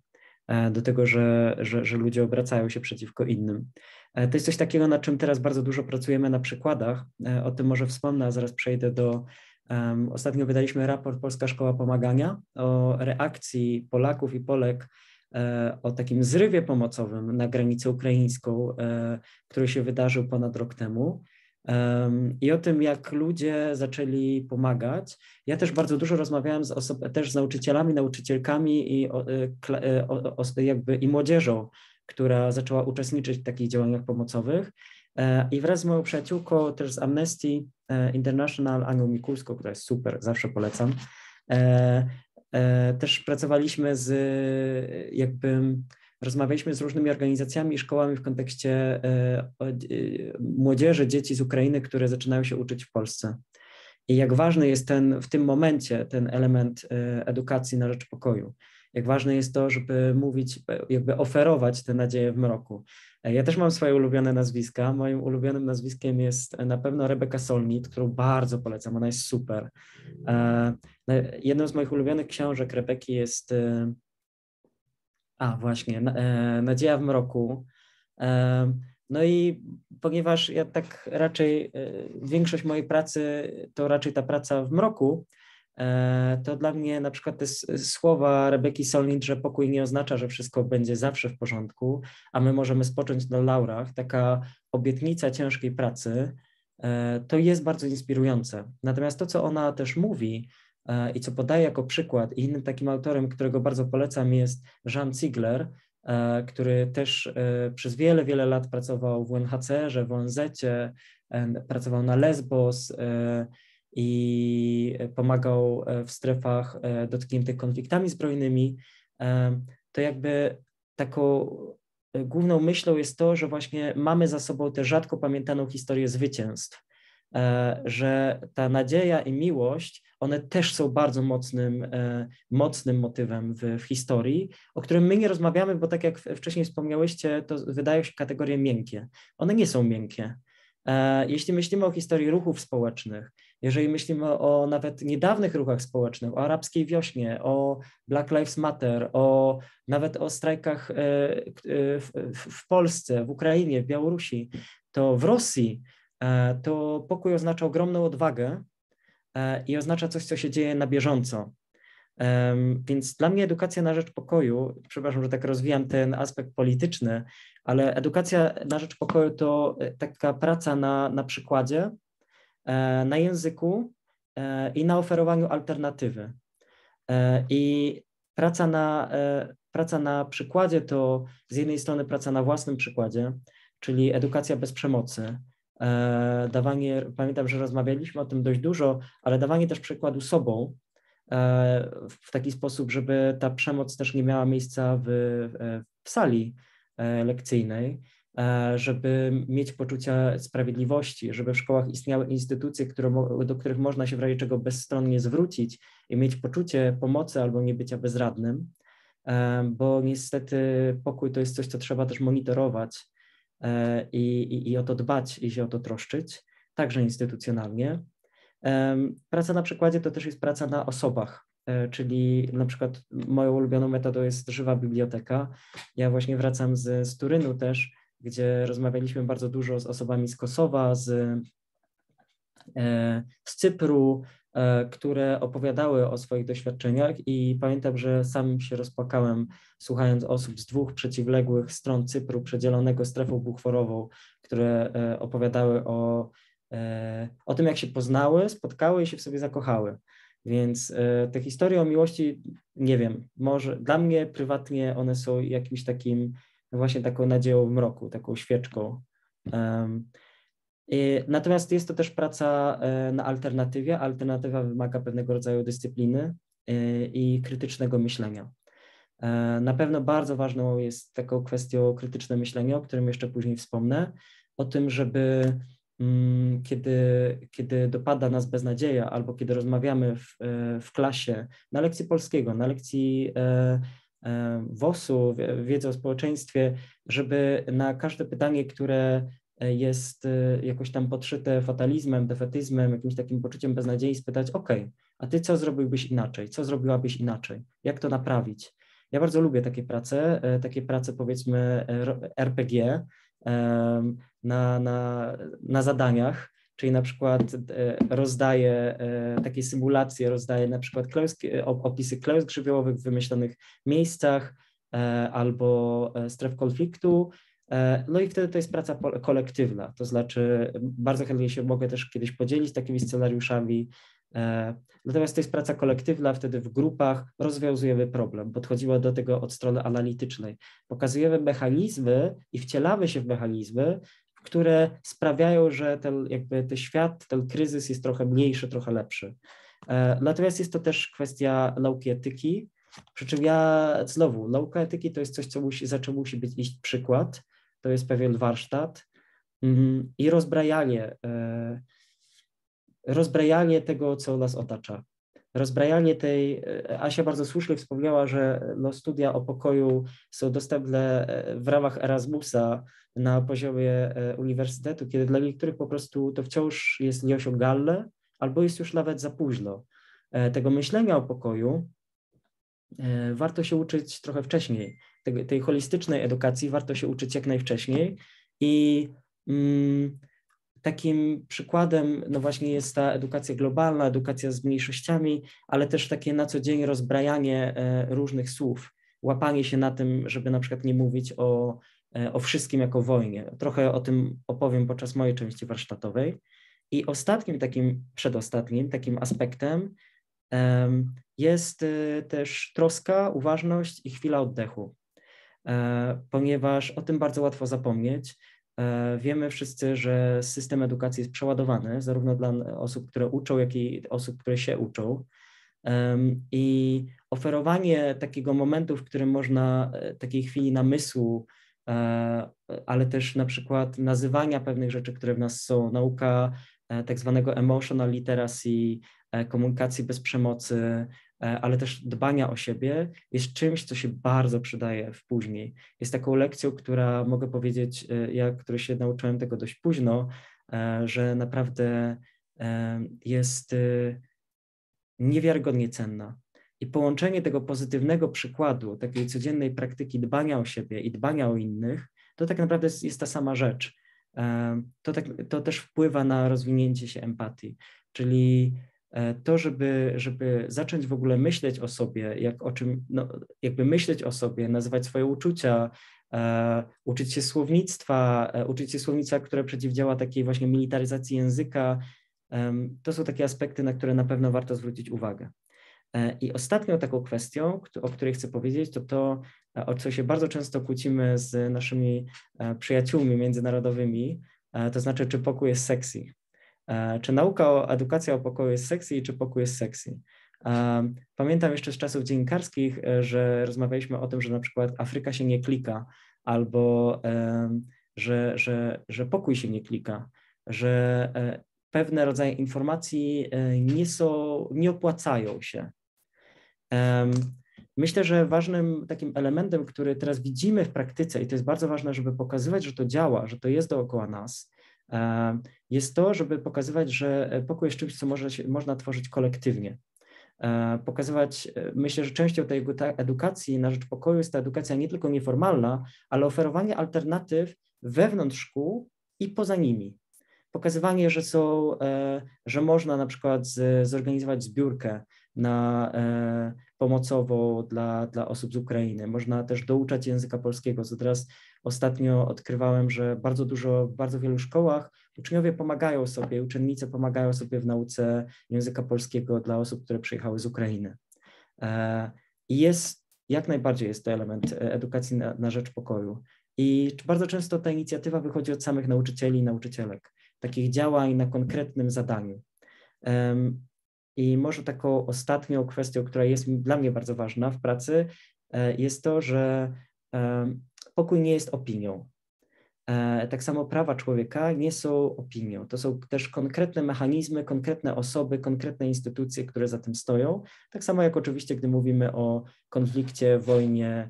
do tego, że, że, że ludzie obracają się przeciwko innym. To jest coś takiego, nad czym teraz bardzo dużo pracujemy na przykładach. O tym może wspomnę, a zaraz przejdę do. Um, ostatnio wydaliśmy raport Polska Szkoła Pomagania o reakcji Polaków i Polek E, o takim zrywie pomocowym na granicę ukraińską, e, który się wydarzył ponad rok temu. I o tym, jak ludzie zaczęli pomagać. Ja też bardzo dużo rozmawiałem z oso- też z nauczycielami, nauczycielkami i, e, o, o, jakby, i młodzieżą, która zaczęła uczestniczyć w takich działaniach pomocowych. I wraz z moją przyjaciółką też z Amnesty International, Anią Mikulską, która jest super, zawsze polecam, E, też pracowaliśmy z jakby rozmawialiśmy z różnymi organizacjami i szkołami w kontekście e, e, młodzieży, dzieci z Ukrainy, które zaczynają się uczyć w Polsce. I jak ważny jest ten w tym momencie ten element edukacji na rzecz pokoju. Jak ważne jest to, żeby mówić, jakby oferować tę nadzieję w mroku. Ja też mam swoje ulubione nazwiska. Moim ulubionym nazwiskiem jest na pewno Rebeka Solnit, którą bardzo polecam, ona jest super. E, jedną z moich ulubionych książek Rebeki jest e, a właśnie, e, Nadzieja w mroku. No i ponieważ ja tak raczej, większość mojej pracy to raczej ta praca w mroku, E, to dla mnie na przykład te słowa Rebeki Solnit, że pokój nie oznacza, że wszystko będzie zawsze w porządku, a my możemy spocząć na laurach, taka obietnica ciężkiej pracy, e, to jest bardzo inspirujące. Natomiast to, co ona też mówi e, i co podaje jako przykład, i innym takim autorem, którego bardzo polecam, jest Jean Ziegler, który też przez wiele, wiele lat pracował w UNHCR-ze, w ONZ, pracował na Lesbos, i pomagał e, w strefach e, dotkniętych konfliktami zbrojnymi, e, to jakby taką główną myślą jest to, że właśnie mamy za sobą tę rzadko pamiętaną historię zwycięstw, że ta nadzieja i miłość, one też są bardzo mocnym, mocnym motywem w, w historii, o którym my nie rozmawiamy, bo tak jak wcześniej wspomniałyście, to wydają się kategorie miękkie. One nie są miękkie. Jeśli myślimy o historii ruchów społecznych, jeżeli myślimy o nawet niedawnych ruchach społecznych, o arabskiej wiośnie, o Black Lives Matter, o nawet o strajkach e, e, w Polsce, w Ukrainie, w Białorusi, to w Rosji e, to pokój oznacza ogromną odwagę i oznacza coś, co się dzieje na bieżąco. Więc dla mnie edukacja na rzecz pokoju, przepraszam, że tak rozwijam ten aspekt polityczny, ale edukacja na rzecz pokoju to taka praca na, na przykładzie, E, na języku e, i na oferowaniu alternatywy. E, I praca na, praca na przykładzie to z jednej strony praca na własnym przykładzie, czyli edukacja bez przemocy. Dawanie, pamiętam, że rozmawialiśmy o tym dość dużo, ale dawanie też przykładu sobą w taki sposób, żeby ta przemoc też nie miała miejsca w, w sali lekcyjnej E, żeby mieć poczucie sprawiedliwości, żeby w szkołach istniały instytucje, które, do których można się w razie czego bezstronnie zwrócić i mieć poczucie pomocy albo nie bycia bezradnym, e, bo niestety pokój to jest coś, co trzeba też monitorować e, i, i, i o to dbać i się o to troszczyć, także instytucjonalnie. Praca na przykładzie to też jest praca na osobach, czyli na przykład moją ulubioną metodą jest żywa biblioteka. Ja właśnie wracam z, z Turynu też gdzie rozmawialiśmy bardzo dużo z osobami z Kosowa, z, e, z Cypru, e, które opowiadały o swoich doświadczeniach i pamiętam, że sam się rozpłakałem słuchając osób z dwóch przeciwległych stron Cypru przedzielonego strefą buchworową, które e, opowiadały o, o tym, jak się poznały, spotkały i się w sobie zakochały. Więc te historie o miłości, nie wiem, może dla mnie prywatnie one są jakimś takim właśnie taką nadzieją w mroku, taką świeczką. Natomiast jest to też praca e, na alternatywie. Alternatywa wymaga pewnego rodzaju dyscypliny e, i krytycznego myślenia. E, na pewno bardzo ważną jest taką kwestią krytyczne myślenie, o którym jeszcze później wspomnę, o tym, żeby mm, kiedy, kiedy dopada nas beznadzieja albo kiedy rozmawiamy w, w klasie, na lekcji polskiego, na lekcji WOS-u, wiedzy o społeczeństwie, żeby na każde pytanie, które jest jakoś tam podszyte fatalizmem, defetyzmem, jakimś takim poczuciem beznadziei, spytać, ok, a ty co zrobiłbyś inaczej? Co zrobiłabyś inaczej? Jak to naprawić? Ja bardzo lubię takie prace, takie prace powiedzmy RPG na, na, na zadaniach, czyli na przykład rozdaję takie symulacje, rozdaję na przykład klęski, opisy klęsk żywiołowych w wymyślonych miejscach albo stref konfliktu, E, no i wtedy to jest praca kolektywna, to znaczy bardzo chętnie się mogę też kiedyś podzielić takimi scenariuszami. E, natomiast to jest praca kolektywna, wtedy w grupach rozwiązujemy problem. Podchodziła do tego od strony analitycznej. Pokazujemy mechanizmy i wcielamy się w mechanizmy, które sprawiają, że ten, jakby ten świat, ten kryzys jest trochę mniejszy, trochę lepszy. E, natomiast jest to też kwestia nauki etyki, przy czym ja znowu, nauka etyki to jest coś, co musi, za czym musi być iść przykład to jest pewien warsztat mhm, i rozbrajanie, e, rozbrajanie tego, co nas otacza. Rozbrajanie tej, e, Asia bardzo słusznie wspomniała, że no, studia o pokoju są dostępne e, w ramach Erasmusa na poziomie uniwersytetu, kiedy dla niektórych po prostu to wciąż jest nieosiągalne, albo jest już nawet za późno. Tego myślenia o pokoju warto się uczyć trochę wcześniej tej, tej holistycznej edukacji warto się uczyć jak najwcześniej i mm, takim przykładem no właśnie jest ta edukacja globalna, edukacja z mniejszościami, ale też takie na co dzień rozbrajanie e, różnych słów, łapanie się na tym, żeby na przykład nie mówić o, e, o wszystkim jako wojnie. Trochę o tym opowiem podczas mojej części warsztatowej. I ostatnim takim, przedostatnim takim aspektem jest e, też troska, uważność i chwila oddechu. E, ponieważ o tym bardzo łatwo zapomnieć. E, wiemy wszyscy, że system edukacji jest przeładowany, zarówno dla osób, które uczą, jak i osób, które się uczą. I oferowanie takiego momentu, w którym można e, takiej chwili namysłu, ale też na przykład nazywania pewnych rzeczy, które w nas są, nauka tak zwanego emotional literacy, komunikacji bez przemocy, ale też dbania o siebie jest czymś, co się bardzo przydaje w później. Jest taką lekcją, która mogę powiedzieć, e, ja, który się nauczyłem tego dość późno, e, że naprawdę jest niewiarygodnie cenna. I połączenie tego pozytywnego przykładu, takiej codziennej praktyki dbania o siebie i dbania o innych, to tak naprawdę jest, jest ta sama rzecz. To, tak, to też wpływa na rozwinięcie się empatii, czyli E, to, żeby, żeby zacząć w ogóle myśleć o sobie, jak o czym, no, jakby myśleć o sobie, nazywać swoje uczucia, e, uczyć się słownictwa, e, uczyć się słownictwa, które przeciwdziała takiej właśnie militaryzacji języka, e, to są takie aspekty, na które na pewno warto zwrócić uwagę. E, I ostatnią taką kwestią, o której chcę powiedzieć, to to, e, o co się bardzo często kłócimy z naszymi przyjaciółmi międzynarodowymi, to znaczy, czy pokój jest sexy. E, czy nauka o edukacja o pokoju jest sexy i czy pokój jest sexy? E, pamiętam jeszcze z czasów dziennikarskich, e, że rozmawialiśmy o tym, że na przykład Afryka się nie klika, albo że, że, że pokój się nie klika, że pewne rodzaje informacji nie są, nie opłacają się. Myślę, że ważnym takim elementem, który teraz widzimy w praktyce, i to jest bardzo ważne, żeby pokazywać, że to działa, że to jest dookoła nas, jest to, żeby pokazywać, że pokój jest czymś, co może się, można tworzyć kolektywnie. E, pokazywać, e, myślę, że częścią tej edukacji na rzecz pokoju jest ta edukacja nie tylko nieformalna, ale oferowanie alternatyw wewnątrz szkół i poza nimi. Pokazywanie, że są, że można na przykład zorganizować zbiórkę na pomocową dla, dla osób z Ukrainy. Można też douczać języka polskiego, co teraz Ostatnio odkrywałem, że bardzo dużo, w bardzo wielu szkołach uczniowie pomagają sobie, uczennice pomagają sobie w nauce języka polskiego dla osób, które przyjechały z Ukrainy. E, I jest, jak najbardziej jest to element e, edukacji na, na rzecz pokoju. I bardzo często ta inicjatywa wychodzi od samych nauczycieli i nauczycielek, takich działań na konkretnym zadaniu. I może taką ostatnią kwestią, która jest dla mnie bardzo ważna w pracy, e, jest to, że pokój nie jest opinią. E, tak samo prawa człowieka nie są opinią. To są też konkretne mechanizmy, konkretne osoby, konkretne instytucje, które za tym stoją. Tak samo jak oczywiście, gdy mówimy o konflikcie, wojnie,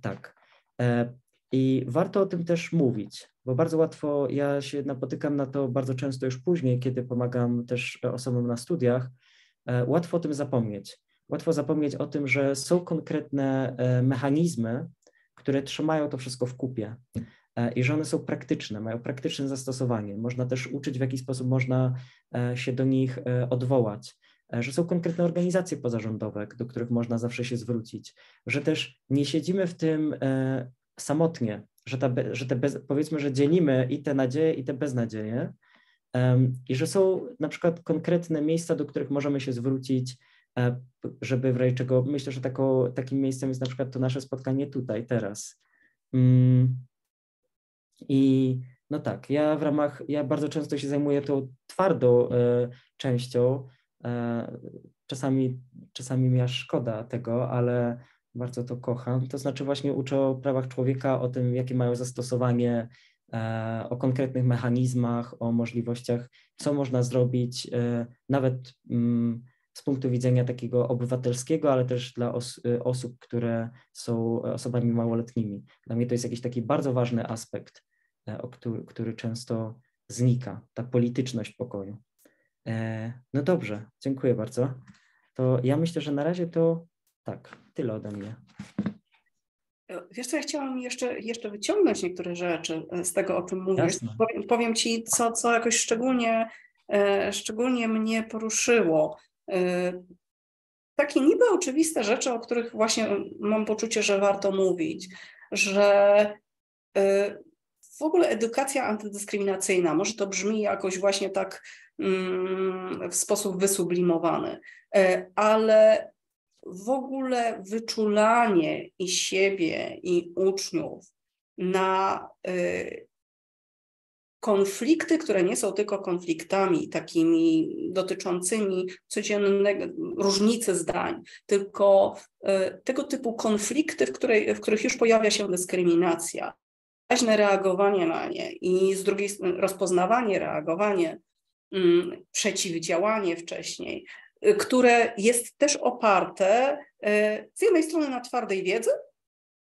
tak. E, I warto o tym też mówić. bo bardzo łatwo, ja się napotykam na to bardzo często już później, kiedy pomagam też osobom na studiach, łatwo o tym zapomnieć. Łatwo zapomnieć o tym, że są konkretne mechanizmy, które trzymają to wszystko w kupie i że one są praktyczne, mają praktyczne zastosowanie. Można też uczyć, w jaki sposób można się do nich odwołać. E, że są konkretne organizacje pozarządowe, do których można zawsze się zwrócić, że też nie siedzimy w tym e, samotnie, że, ta, że te bez, powiedzmy, że dzielimy i te nadzieje, i te beznadzieje, i że są na przykład konkretne miejsca, do których możemy się zwrócić, e, żeby w razie czego, myślę, że taką, takim miejscem jest na przykład to nasze spotkanie tutaj, teraz. Mm. I no tak, ja w ramach, ja bardzo często się zajmuję tą twardą częścią, E, czasami, czasami mi aż szkoda tego, ale bardzo to kocham. To znaczy właśnie uczę o prawach człowieka, o tym, jakie mają zastosowanie, e, o konkretnych mechanizmach, o możliwościach, co można zrobić, e, nawet mm, z punktu widzenia takiego obywatelskiego, ale też dla os osób, które są osobami małoletnimi. Dla mnie to jest jakiś taki bardzo ważny aspekt, o który, który często znika, ta polityczność pokoju. E, no dobrze, dziękuję bardzo. To ja myślę, że na razie to tak, tyle ode mnie. Wiesz co, ja chciałam jeszcze, jeszcze wyciągnąć niektóre rzeczy z tego, o czym mówisz. Powiem, powiem, Ci, co, co jakoś szczególnie, e, szczególnie mnie poruszyło. E, takie niby oczywiste rzeczy, o których właśnie mam poczucie, że warto mówić, że w ogóle edukacja antydyskryminacyjna, może to brzmi jakoś właśnie tak mm, w sposób wysublimowany, e, ale w ogóle wyczulanie i siebie, i uczniów na konflikty, które nie są tylko konfliktami takimi dotyczącymi codziennego, różnicy zdań, tylko e, tego typu konflikty, w, której, w których już pojawia się dyskryminacja, wyraźne reagowanie na nie i z drugiej strony rozpoznawanie, reagowanie, mm, przeciwdziałanie wcześniej, y, które jest też oparte y, z jednej strony na twardej wiedzy,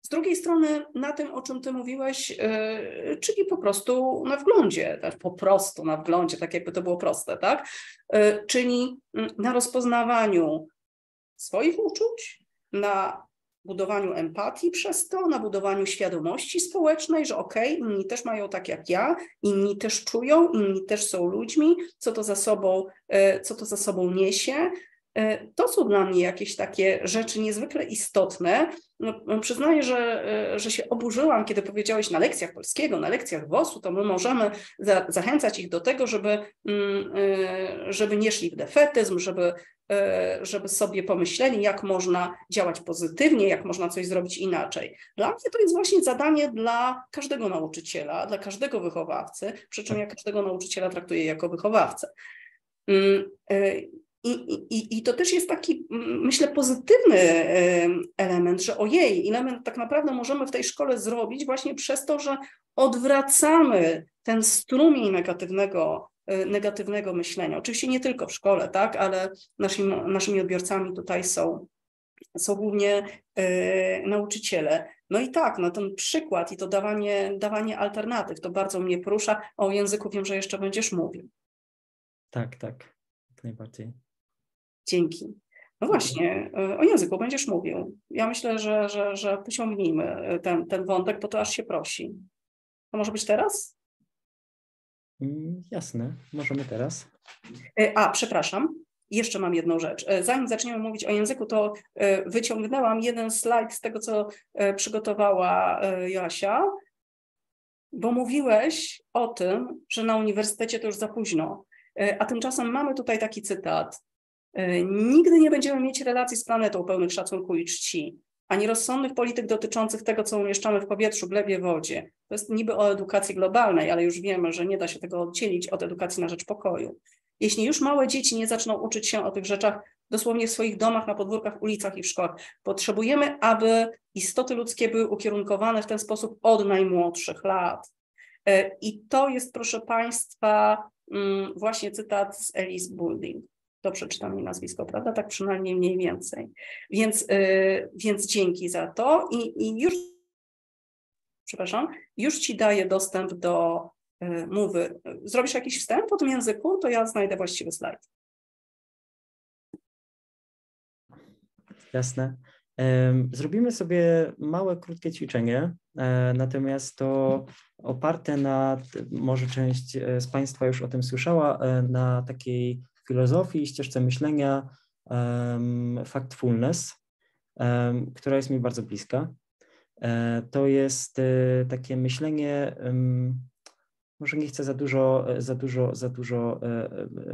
z drugiej strony na tym, o czym ty mówiłeś, y, czyli po prostu na wglądzie, tak, po prostu na wglądzie, tak jakby to było proste, tak? Czyli mm, na rozpoznawaniu swoich uczuć, na budowaniu empatii przez to, na budowaniu świadomości społecznej, że okej, okay, inni też mają tak jak ja, inni też czują, inni też są ludźmi, co to za sobą, e, co to za sobą niesie. E, to są dla mnie jakieś takie rzeczy niezwykle istotne. No, no, przyznaję, że, e, że się oburzyłam, kiedy powiedziałeś na lekcjach polskiego, na lekcjach WOS-u, to my możemy za, zachęcać ich do tego, żeby, mm, żeby nie szli w defetyzm, żeby E, żeby sobie pomyśleli, jak można działać pozytywnie, jak można coś zrobić inaczej. Dla mnie to jest właśnie zadanie dla każdego nauczyciela, dla każdego wychowawcy, przy czym ja każdego nauczyciela traktuję jako wychowawcę. E, I, i, I to też jest taki, myślę, pozytywny e, element, że ojej, ile my tak naprawdę możemy w tej szkole zrobić właśnie przez to, że odwracamy ten strumień negatywnego Y, negatywnego myślenia. Oczywiście nie tylko w szkole, tak, ale naszymi, naszymi odbiorcami tutaj są, są głównie y, nauczyciele. No i tak, no ten przykład i to dawanie, dawanie alternatyw, to bardzo mnie porusza. O języku wiem, że jeszcze będziesz mówił. Tak, tak, jak najbardziej. Dzięki. No właśnie, y, o języku będziesz mówił. Ja myślę, że, że, że pociągnijmy ten, ten wątek, bo to aż się prosi. To może być teraz? Mm, jasne, możemy teraz. E, a, przepraszam, jeszcze mam jedną rzecz. E, zanim zaczniemy mówić o języku, to e, wyciągnęłam jeden slajd z tego, co przygotowała Jasia, bo mówiłeś o tym, że na uniwersytecie to już za późno. A tymczasem mamy tutaj taki cytat. Nigdy nie będziemy mieć relacji z planetą pełnych szacunku i czci ani rozsądnych polityk dotyczących tego, co umieszczamy w powietrzu, glebie, wodzie. To jest niby o edukacji globalnej, ale już wiemy, że nie da się tego oddzielić od edukacji na rzecz pokoju. Jeśli już małe dzieci nie zaczną uczyć się o tych rzeczach dosłownie w swoich domach, na podwórkach, ulicach i w szkołach, potrzebujemy, aby istoty ludzkie były ukierunkowane w ten sposób od najmłodszych lat. E, I to jest, proszę Państwa, mm, właśnie cytat z Alice Boulding dobrze czytam jej nazwisko, prawda? Tak przynajmniej mniej więcej. Więc, yy, więc dzięki za to i, i już przepraszam, już Ci daje dostęp do mowy. Zrobisz jakiś wstęp o tym języku, to ja znajdę właściwy slajd. Jasne. Zrobimy sobie małe, krótkie ćwiczenie, e, natomiast to oparte na, może część e, z Państwa już o tym słyszała, e, na takiej filozofii, ścieżce myślenia factfulness, która jest mi bardzo bliska. To jest takie myślenie, może nie chcę za dużo, za dużo, za dużo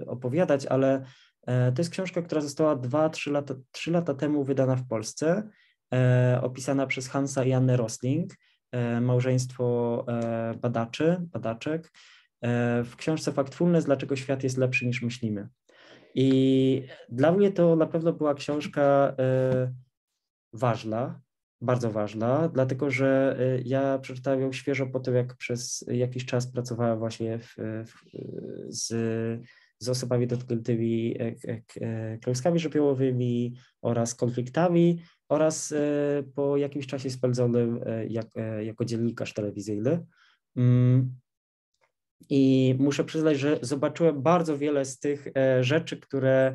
opowiadać, ale E, to jest książka, która została 2-3 lata, 3 lata temu wydana w Polsce, e, opisana przez Hansa i Annę Rosling, e, małżeństwo badaczy, badaczek. W książce Factfulness, dlaczego świat jest lepszy niż myślimy. I dla mnie to na pewno była książka ważna, bardzo ważna, dlatego że ja przeczytałem ją świeżo po tym, jak przez jakiś czas pracowałem właśnie w, w, z z osobami dotkniętymi e, e, klęskami żywiołowymi oraz konfliktami oraz e, po jakimś czasie spędzonym jak, jako dziennikarz telewizyjny. I muszę przyznać, że zobaczyłem bardzo wiele z tych rzeczy, które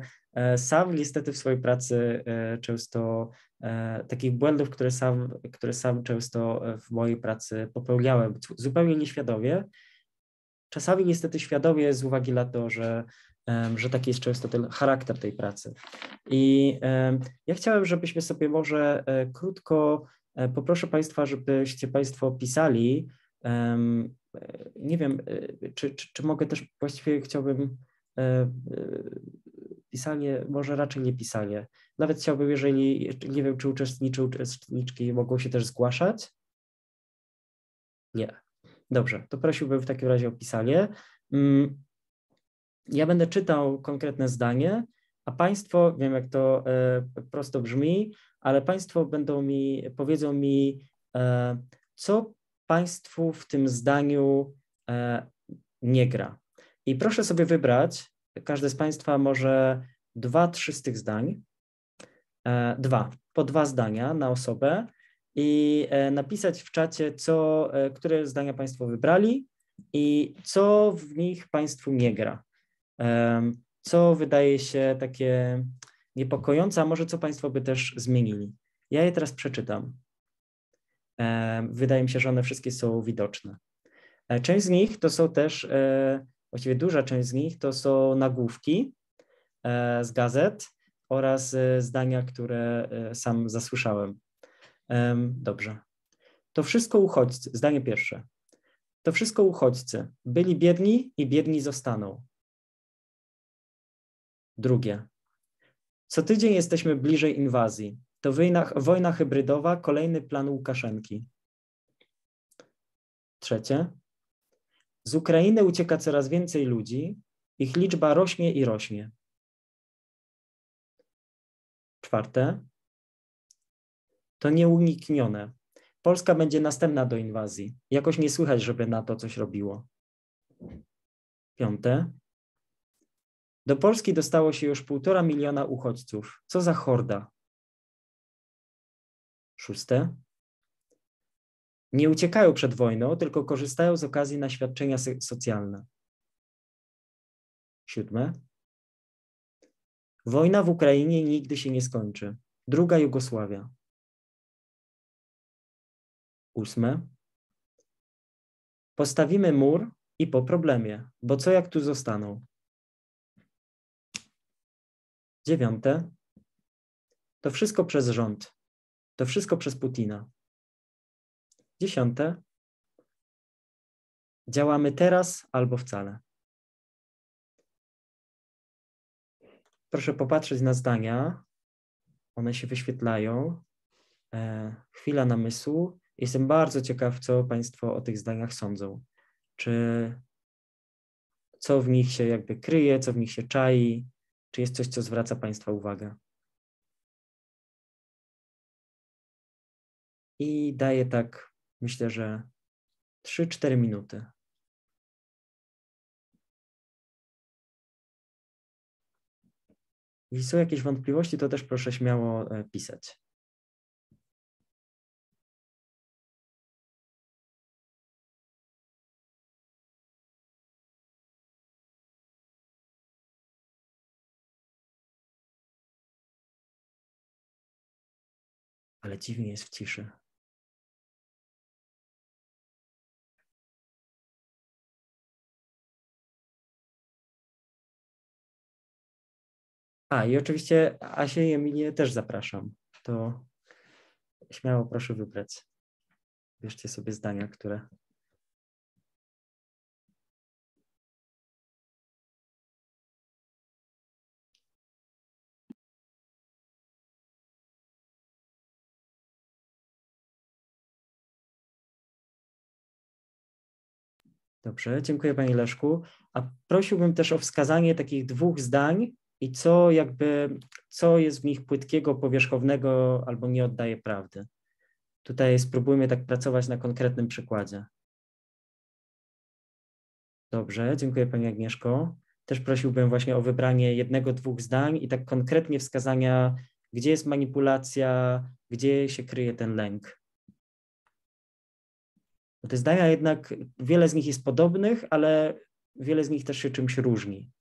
sam niestety w swojej pracy często, takich błędów, które sam, które sam często w mojej pracy popełniałem, zupełnie nieświadomie, czasami niestety świadomie z uwagi na to, że, że taki jest często ten charakter tej pracy. I ja chciałem, żebyśmy sobie może e, krótko, e, poproszę Państwa, żebyście Państwo pisali, e, nie wiem, czy, czy, czy mogę też, właściwie chciałbym pisanie, może raczej nie pisanie. Nawet chciałbym, jeżeli, nie wiem, czy uczestniczy, uczestniczki mogą się też zgłaszać. Nie. Dobrze, to prosiłbym w takim razie o pisanie. Mm, ja będę czytał konkretne zdanie, a Państwo, wiem jak to e, prosto brzmi, ale Państwo będą mi, powiedzą mi, e, co Państwu w tym zdaniu e, nie gra. I proszę sobie wybrać, każdy z Państwa może dwa, trzy z tych zdań, dwa, po dwa zdania na osobę i e, napisać w czacie, co, e, które zdania Państwo wybrali i co w nich Państwu nie gra. Co wydaje się takie niepokojące, a może co Państwo by też zmienili. Ja je teraz przeczytam. Wydaje mi się, że one wszystkie są widoczne. E, część z nich to są też, właściwie duża część z nich to są nagłówki z gazet oraz zdania, które sam zasłyszałem. Dobrze. To wszystko uchodźcy, zdanie pierwsze. To wszystko uchodźcy. Byli biedni i biedni zostaną. Drugie. Co tydzień jesteśmy bliżej inwazji. To wojna, wojna hybrydowa, kolejny plan Łukaszenki. Trzecie. Z Ukrainy ucieka coraz więcej ludzi. Ich liczba rośnie i rośnie. Czwarte to nieuniknione. Polska będzie następna do inwazji. Jakoś nie słychać, żeby na to coś robiło. Piąte. Do Polski dostało się już półtora miliona uchodźców. Co za horda. Szóste. Nie uciekają przed wojną, tylko korzystają z okazji na świadczenia socjalne. Siódme. Wojna w Ukrainie nigdy się nie skończy. Druga Jugosławia. Ósme. Postawimy mur i po problemie, bo co jak tu zostaną? Dziewiąte. To wszystko przez rząd. To wszystko przez Putina. Dziesiąte. Działamy teraz albo wcale. Proszę popatrzeć na zdania. One się wyświetlają. E, chwila namysłu Jestem bardzo ciekaw, co Państwo o tych zdaniach sądzą. Czy co w nich się jakby kryje, co w nich się czai, czy jest coś, co zwraca Państwa uwagę. i daję tak, myślę, że 3-4 minuty. Jeśli są jakieś wątpliwości, to też proszę śmiało e, pisać. Ale dziwnie jest w ciszy. A i oczywiście Asię i Emilię też zapraszam. To śmiało proszę wybrać. Bierzcie sobie zdania, które Dobrze, dziękuję Panie Leszku. A prosiłbym też o wskazanie takich dwóch zdań i co jakby, co jest w nich płytkiego, powierzchownego albo nie oddaje prawdy. Tutaj spróbujmy tak pracować na konkretnym przykładzie. Dobrze, dziękuję Pani Agnieszko. Też prosiłbym właśnie o wybranie jednego, dwóch zdań i tak konkretnie wskazania, gdzie jest manipulacja, gdzie się kryje ten lęk. Bo te zdania jednak, wiele z nich jest podobnych, ale wiele z nich też się czymś różni.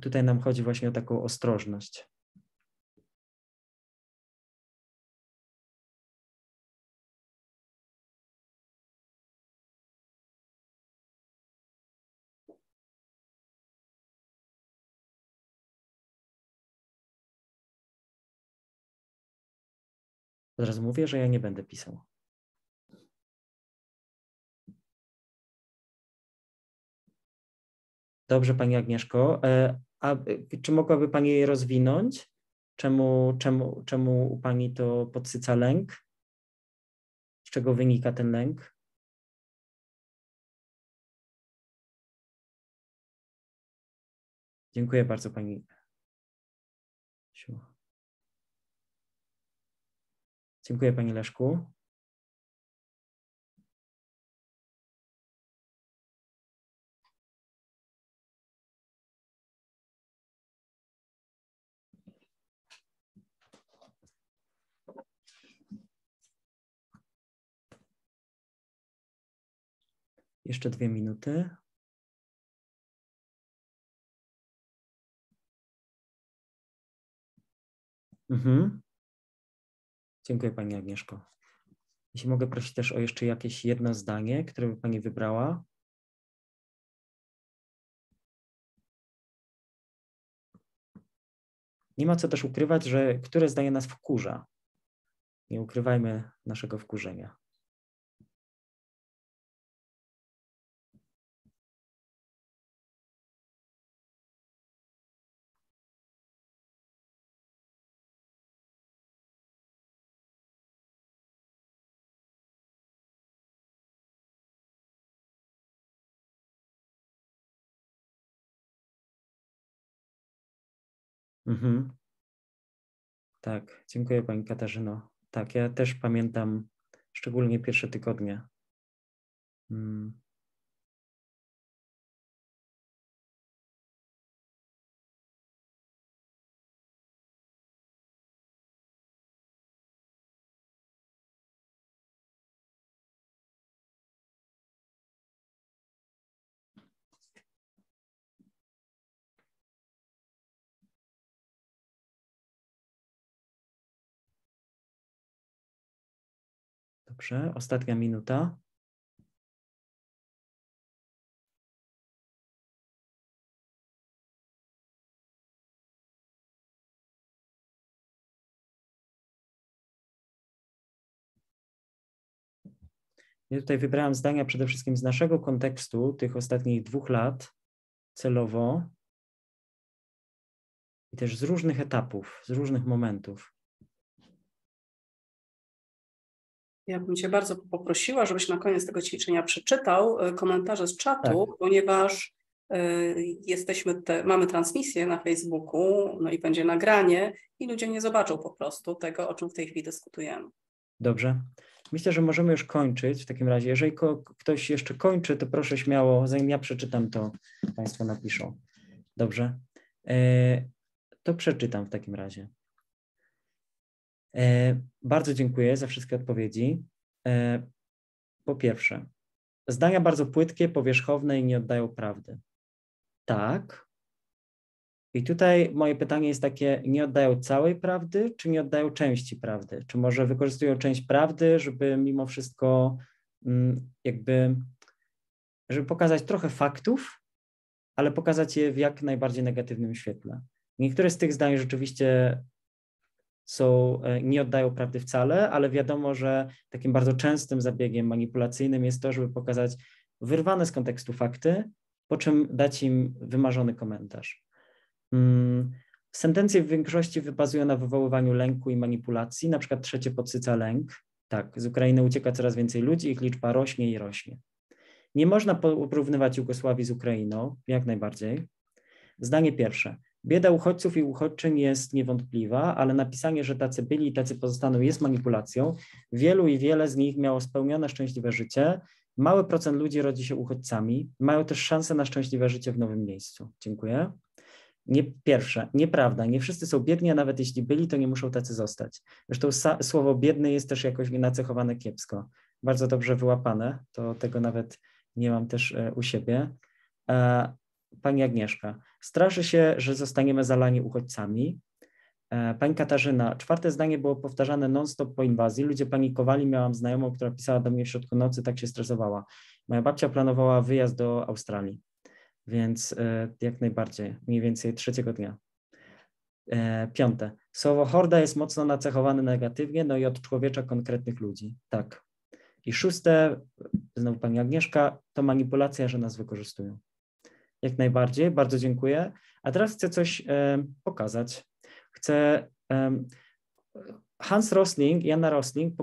Tutaj nam chodzi właśnie o taką ostrożność. Od razu mówię, że ja nie będę pisał. Dobrze, Pani Agnieszko. A e, czy mogłaby Pani je rozwinąć? Czemu, czemu, czemu u Pani to podsyca lęk? Z czego wynika ten lęk? Dziękuję bardzo Pani. Dziękuję Pani Leszku. Jeszcze dwie minuty. Mhm. Dziękuję Pani Agnieszko. Jeśli mogę prosić też o jeszcze jakieś jedno zdanie, które by Pani wybrała. Nie ma co też ukrywać, że które zdanie nas wkurza. Nie ukrywajmy naszego wkurzenia. Mhm. Tak, dziękuję Pani Katarzyno. Tak, ja też pamiętam szczególnie pierwsze tygodnie. Hmm. Dobrze, ostatnia minuta. Ja tutaj wybrałem zdania przede wszystkim z naszego kontekstu tych ostatnich dwóch lat celowo i też z różnych etapów, z różnych momentów. Ja bym Cię bardzo poprosiła, żebyś na koniec tego ćwiczenia przeczytał e, komentarze z czatu, tak. ponieważ e, jesteśmy te, mamy transmisję na Facebooku, no i będzie nagranie i ludzie nie zobaczą po prostu tego, o czym w tej chwili dyskutujemy. Dobrze. Myślę, że możemy już kończyć w takim razie. Jeżeli ktoś jeszcze kończy, to proszę śmiało, zanim ja przeczytam, to Państwo napiszą. Dobrze. E, to przeczytam w takim razie. E, bardzo dziękuję za wszystkie odpowiedzi. E, po pierwsze, zdania bardzo płytkie, powierzchowne i nie oddają prawdy. Tak, I tutaj moje pytanie jest takie, nie oddają całej prawdy, czy nie oddają części prawdy? Czy może wykorzystują część prawdy, żeby mimo wszystko mm, jakby, żeby pokazać trochę faktów, ale pokazać je w jak najbardziej negatywnym świetle. Niektóre z tych zdań rzeczywiście są, e, nie oddają prawdy wcale, ale wiadomo, że takim bardzo częstym zabiegiem manipulacyjnym jest to, żeby pokazać wyrwane z kontekstu fakty, po czym dać im wymarzony komentarz. Mm, sentencje w większości wybazują na wywoływaniu lęku i manipulacji, na przykład trzecie podsyca lęk. Tak, z Ukrainy ucieka coraz więcej ludzi, ich liczba rośnie i rośnie. Nie można porównywać Jugosławii z Ukrainą, jak najbardziej. Zdanie pierwsze. Bieda uchodźców i uchodźczyń jest niewątpliwa, ale napisanie, że tacy byli i tacy pozostaną jest manipulacją. Wielu i wiele z nich miało spełnione szczęśliwe życie. Mały procent ludzi rodzi się uchodźcami, mają też szansę na szczęśliwe życie w nowym miejscu. Dziękuję. Nie, pierwsze, nieprawda, nie wszyscy są biedni, a nawet jeśli byli, to nie muszą tacy zostać. Zresztą słowo biedny jest też jakoś nacechowane kiepsko. Bardzo dobrze wyłapane, to tego nawet nie mam też e, u siebie. E, pani Agnieszka, straszy się, że zostaniemy zalani uchodźcami. E, pani Katarzyna, czwarte zdanie było powtarzane non-stop po inwazji. Ludzie panikowali. Miałam znajomą, która pisała do mnie w środku nocy, tak się stresowała. Moja babcia planowała wyjazd do Australii, więc jak najbardziej, mniej więcej trzeciego dnia. Piąte. Słowo horda jest mocno nacechowane negatywnie, no i od człowiecza konkretnych ludzi. Tak, i szóste, znowu pani Agnieszka, to manipulacja, że nas wykorzystują. Jak najbardziej, bardzo dziękuję. A teraz chcę coś e, pokazać. Chcę. E, Hans Rosling i Anna Rosling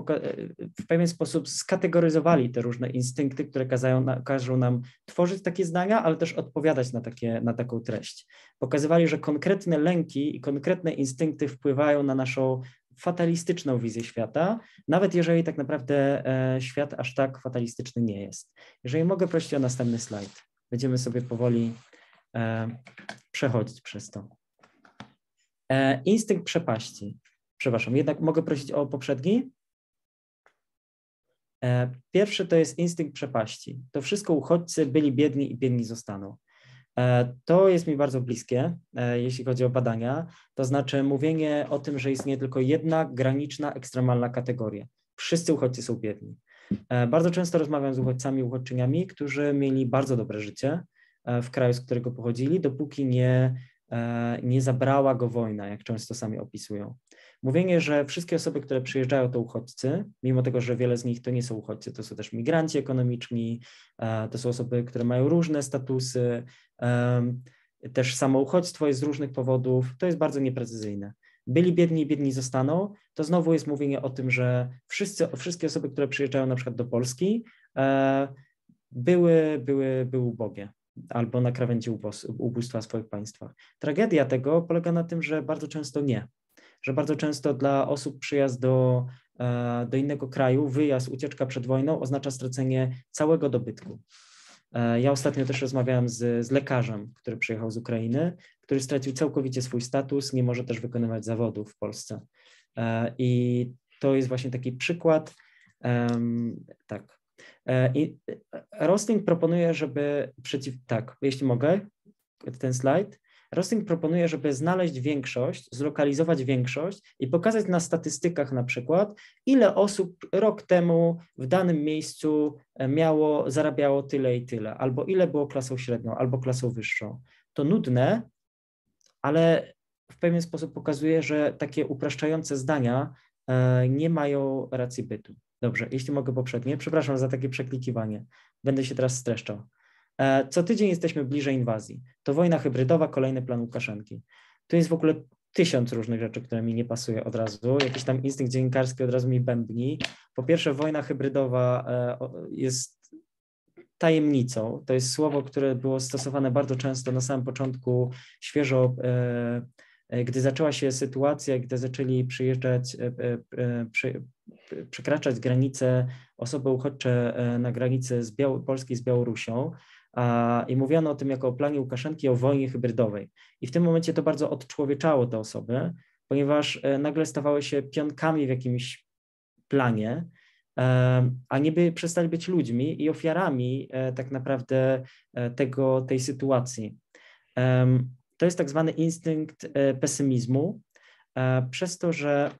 w pewien sposób skategoryzowali te różne instynkty, które kazają, każą nam tworzyć takie zdania, ale też odpowiadać na, takie, na taką treść. Pokazywali, że konkretne lęki i konkretne instynkty wpływają na naszą fatalistyczną wizję świata, nawet jeżeli tak naprawdę e, świat aż tak fatalistyczny nie jest. Jeżeli mogę prosić o następny slajd, będziemy sobie powoli e, przechodzić przez to. E, instynkt przepaści. Przepraszam, jednak mogę prosić o poprzedni? Pierwszy to jest instynkt przepaści. To wszystko uchodźcy byli biedni i biedni zostaną. E, to jest mi bardzo bliskie, e, jeśli chodzi o badania, to znaczy mówienie o tym, że istnieje tylko jedna graniczna, ekstremalna kategoria. Wszyscy uchodźcy są biedni. E, bardzo często rozmawiam z uchodźcami, uchodźczyniami, którzy mieli bardzo dobre życie w kraju, z którego pochodzili, dopóki nie, nie zabrała go wojna, jak często sami opisują. Mówienie, że wszystkie osoby, które przyjeżdżają, to uchodźcy, mimo tego, że wiele z nich to nie są uchodźcy, to są też migranci ekonomiczni, to są osoby, które mają różne statusy, też samo uchodźstwo jest z różnych powodów, to jest bardzo nieprecyzyjne. Byli biedni biedni zostaną, to znowu jest mówienie o tym, że wszyscy, wszystkie osoby, które przyjeżdżają na przykład do Polski, e, były, były, były ubogie albo na krawędzi ubóstwa w swoich państwach. Tragedia tego polega na tym, że bardzo często nie, że bardzo często dla osób przyjazd do, e, do innego kraju, wyjazd, ucieczka przed wojną oznacza stracenie całego dobytku. E, ja ostatnio też rozmawiałem z, z lekarzem, który przyjechał z Ukrainy, który stracił całkowicie swój status, nie może też wykonywać zawodów w Polsce. E, I to jest właśnie taki przykład. Tak. I Rosling proponuje, żeby przeciw. Tak, jeśli mogę, ten slajd. Rosling proponuje, żeby znaleźć większość, zlokalizować większość i pokazać na statystykach na przykład, ile osób rok temu w danym miejscu e, miało, zarabiało tyle i tyle, albo ile było klasą średnią, albo klasą wyższą. To nudne, ale w pewien sposób pokazuje, że takie upraszczające zdania e, nie mają racji bytu. Dobrze, jeśli mogę poprzednie, przepraszam za takie przeklikiwanie. Będę się teraz streszczał. E, co tydzień jesteśmy bliżej inwazji. To wojna hybrydowa, kolejny plan Łukaszenki. Tu jest w ogóle tysiąc różnych rzeczy, które mi nie pasuje od razu. Jakiś tam instynkt dziennikarski od razu mi bębni. Po pierwsze, wojna hybrydowa e, jest tajemnicą. To jest słowo, które było stosowane bardzo często na samym początku, świeżo, e, gdy zaczęła się sytuacja, gdy zaczęli przyjeżdżać, przekraczać granice osoby uchodźcze na granicy z Biał Polski z Białorusią i mówiono o tym jako o planie Łukaszenki o wojnie hybrydowej. I w tym momencie to bardzo odczłowieczało te osoby, ponieważ e, nagle stawały się pionkami w jakimś planie, e, a niby przestali być ludźmi i ofiarami e, tak naprawdę tego, tej sytuacji. to jest tak zwany instynkt pesymizmu, przez to, że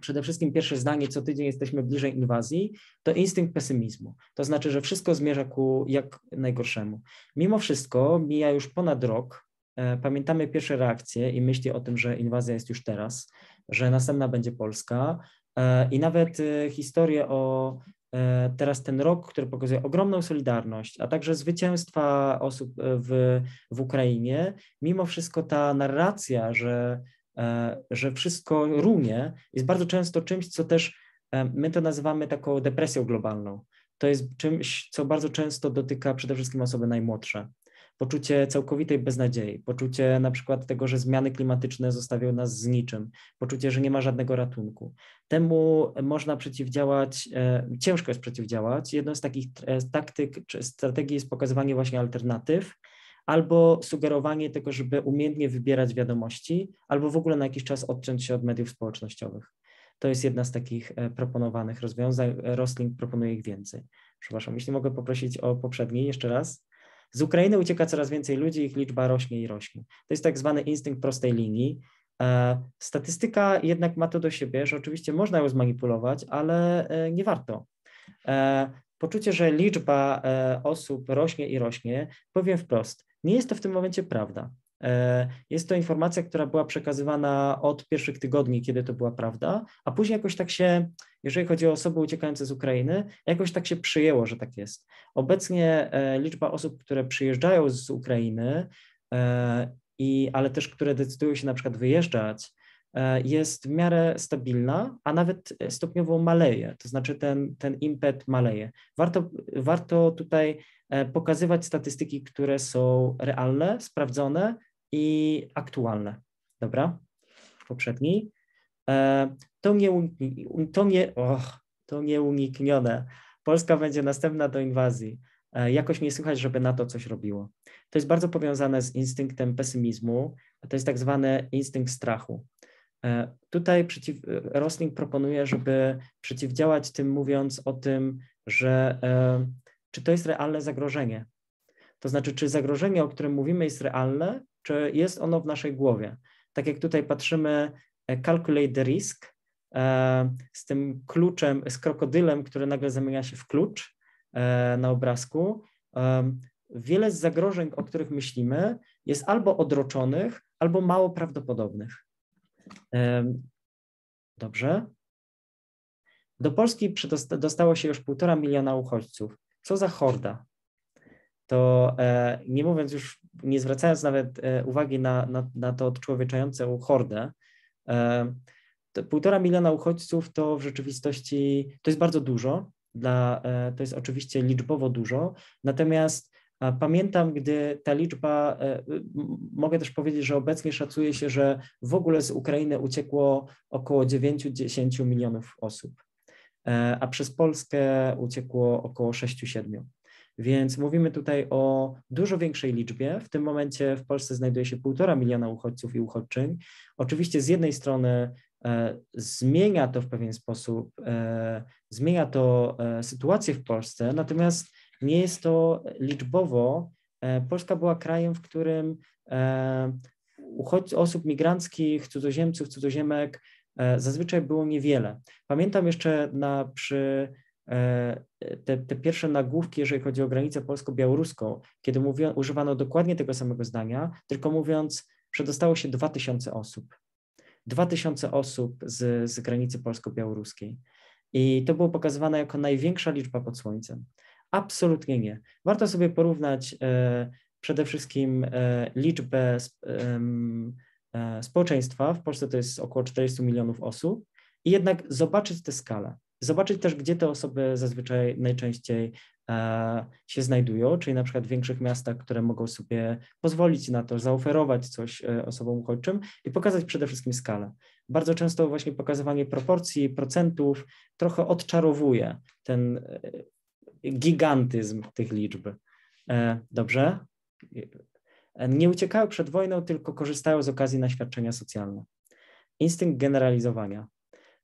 przede wszystkim pierwsze zdanie, co tydzień jesteśmy bliżej inwazji, to instynkt pesymizmu. To znaczy, że wszystko zmierza ku jak najgorszemu. Mimo wszystko mija już ponad rok. E, pamiętamy pierwsze reakcje i myśli o tym, że inwazja jest już teraz, że następna będzie Polska. E, I nawet e, historię o teraz ten rok, który pokazuje ogromną solidarność, a także zwycięstwa osób w, w Ukrainie, mimo wszystko ta narracja, że że wszystko runie, jest bardzo często czymś, co też e, my to nazywamy taką depresją globalną. To jest czymś, co bardzo często dotyka przede wszystkim osoby najmłodsze. Poczucie całkowitej beznadziei, poczucie na przykład tego, że zmiany klimatyczne zostawią nas z niczym, poczucie, że nie ma żadnego ratunku. Temu można przeciwdziałać, e, ciężko jest przeciwdziałać. Jedną z takich taktyk czy strategii jest pokazywanie właśnie alternatyw, albo sugerowanie tego, żeby umiejętnie wybierać wiadomości, albo w ogóle na jakiś czas odciąć się od mediów społecznościowych. To jest jedna z takich e, proponowanych rozwiązań. Rosling proponuje ich więcej. Przepraszam, jeśli mogę poprosić o poprzedni jeszcze raz. Z Ukrainy ucieka coraz więcej ludzi, ich liczba rośnie i rośnie. To jest tak zwany instynkt prostej linii. E, statystyka jednak ma to do siebie, że oczywiście można ją zmanipulować, ale e, nie warto. Poczucie, że liczba osób rośnie i rośnie, powiem wprost, nie jest to w tym momencie prawda. E, jest to informacja, która była przekazywana od pierwszych tygodni, kiedy to była prawda, a później jakoś tak się, jeżeli chodzi o osoby uciekające z Ukrainy, jakoś tak się przyjęło, że tak jest. Obecnie e, liczba osób, które przyjeżdżają z Ukrainy, e, i, ale też które decydują się na przykład wyjeżdżać, jest w miarę stabilna, a nawet stopniowo maleje, to znaczy ten, ten impet maleje. Warto, warto tutaj E, pokazywać statystyki, które są realne, sprawdzone i aktualne. Dobra? Poprzedni. E, to, nie, to, nie, oh, to nieuniknione. Polska będzie następna do inwazji. E, jakoś nie słychać, żeby na to coś robiło. To jest bardzo powiązane z instynktem pesymizmu. To jest tak zwany instynkt strachu. Tutaj przeciw, Rosling proponuje, żeby przeciwdziałać tym, mówiąc o tym, że czy to jest realne zagrożenie. To znaczy, czy zagrożenie, o którym mówimy, jest realne, czy jest ono w naszej głowie. Tak jak tutaj patrzymy, e, calculate the risk e, z tym kluczem, z krokodylem, który nagle zamienia się w klucz e, na obrazku. Wiele z zagrożeń, o których myślimy, jest albo odroczonych, albo mało prawdopodobnych. Dobrze. Do Polski dostało się już półtora miliona uchodźców. Co za horda? To e, nie mówiąc już, nie zwracając nawet e, uwagi na, na, na to odczłowieczającą hordę, e, półtora miliona uchodźców to w rzeczywistości to jest bardzo dużo. Dla, to jest oczywiście liczbowo dużo, natomiast Pamiętam, gdy ta liczba, mogę też powiedzieć, że obecnie szacuje się, że w ogóle z Ukrainy uciekło około 9-10 milionów osób. E, a przez Polskę uciekło około 6-7. Więc mówimy tutaj o dużo większej liczbie. W tym momencie w Polsce znajduje się półtora miliona uchodźców i uchodźczyń. Oczywiście z jednej strony e, zmienia to w pewien sposób, e, zmienia to sytuację w Polsce, natomiast nie jest to liczbowo. Polska była krajem, w którym uchodźców, osób migranckich, cudzoziemców, cudzoziemek E, zazwyczaj było niewiele. Pamiętam jeszcze na, przy e, te, te, pierwsze nagłówki, jeżeli chodzi o granicę polsko-białoruską, kiedy używano dokładnie tego samego zdania, tylko mówiąc, przedostało się 2000 osób. 2000 osób z, z granicy polsko-białoruskiej. I to było pokazywane jako największa liczba pod słońcem. Absolutnie nie. Warto sobie porównać e, przede wszystkim e, liczbę e, społeczeństwa, w Polsce to jest około 40 milionów osób, i jednak zobaczyć tę skalę. Zobaczyć też, gdzie te osoby zazwyczaj najczęściej się znajdują, czyli na przykład w większych miastach, które mogą sobie pozwolić na to, zaoferować coś osobom uchodźczym i pokazać przede wszystkim skalę. Bardzo często właśnie pokazywanie proporcji, procentów trochę odczarowuje ten gigantyzm tych liczb. Dobrze? nie uciekają przed wojną, tylko korzystają z okazji na świadczenia socjalne. Instynkt generalizowania.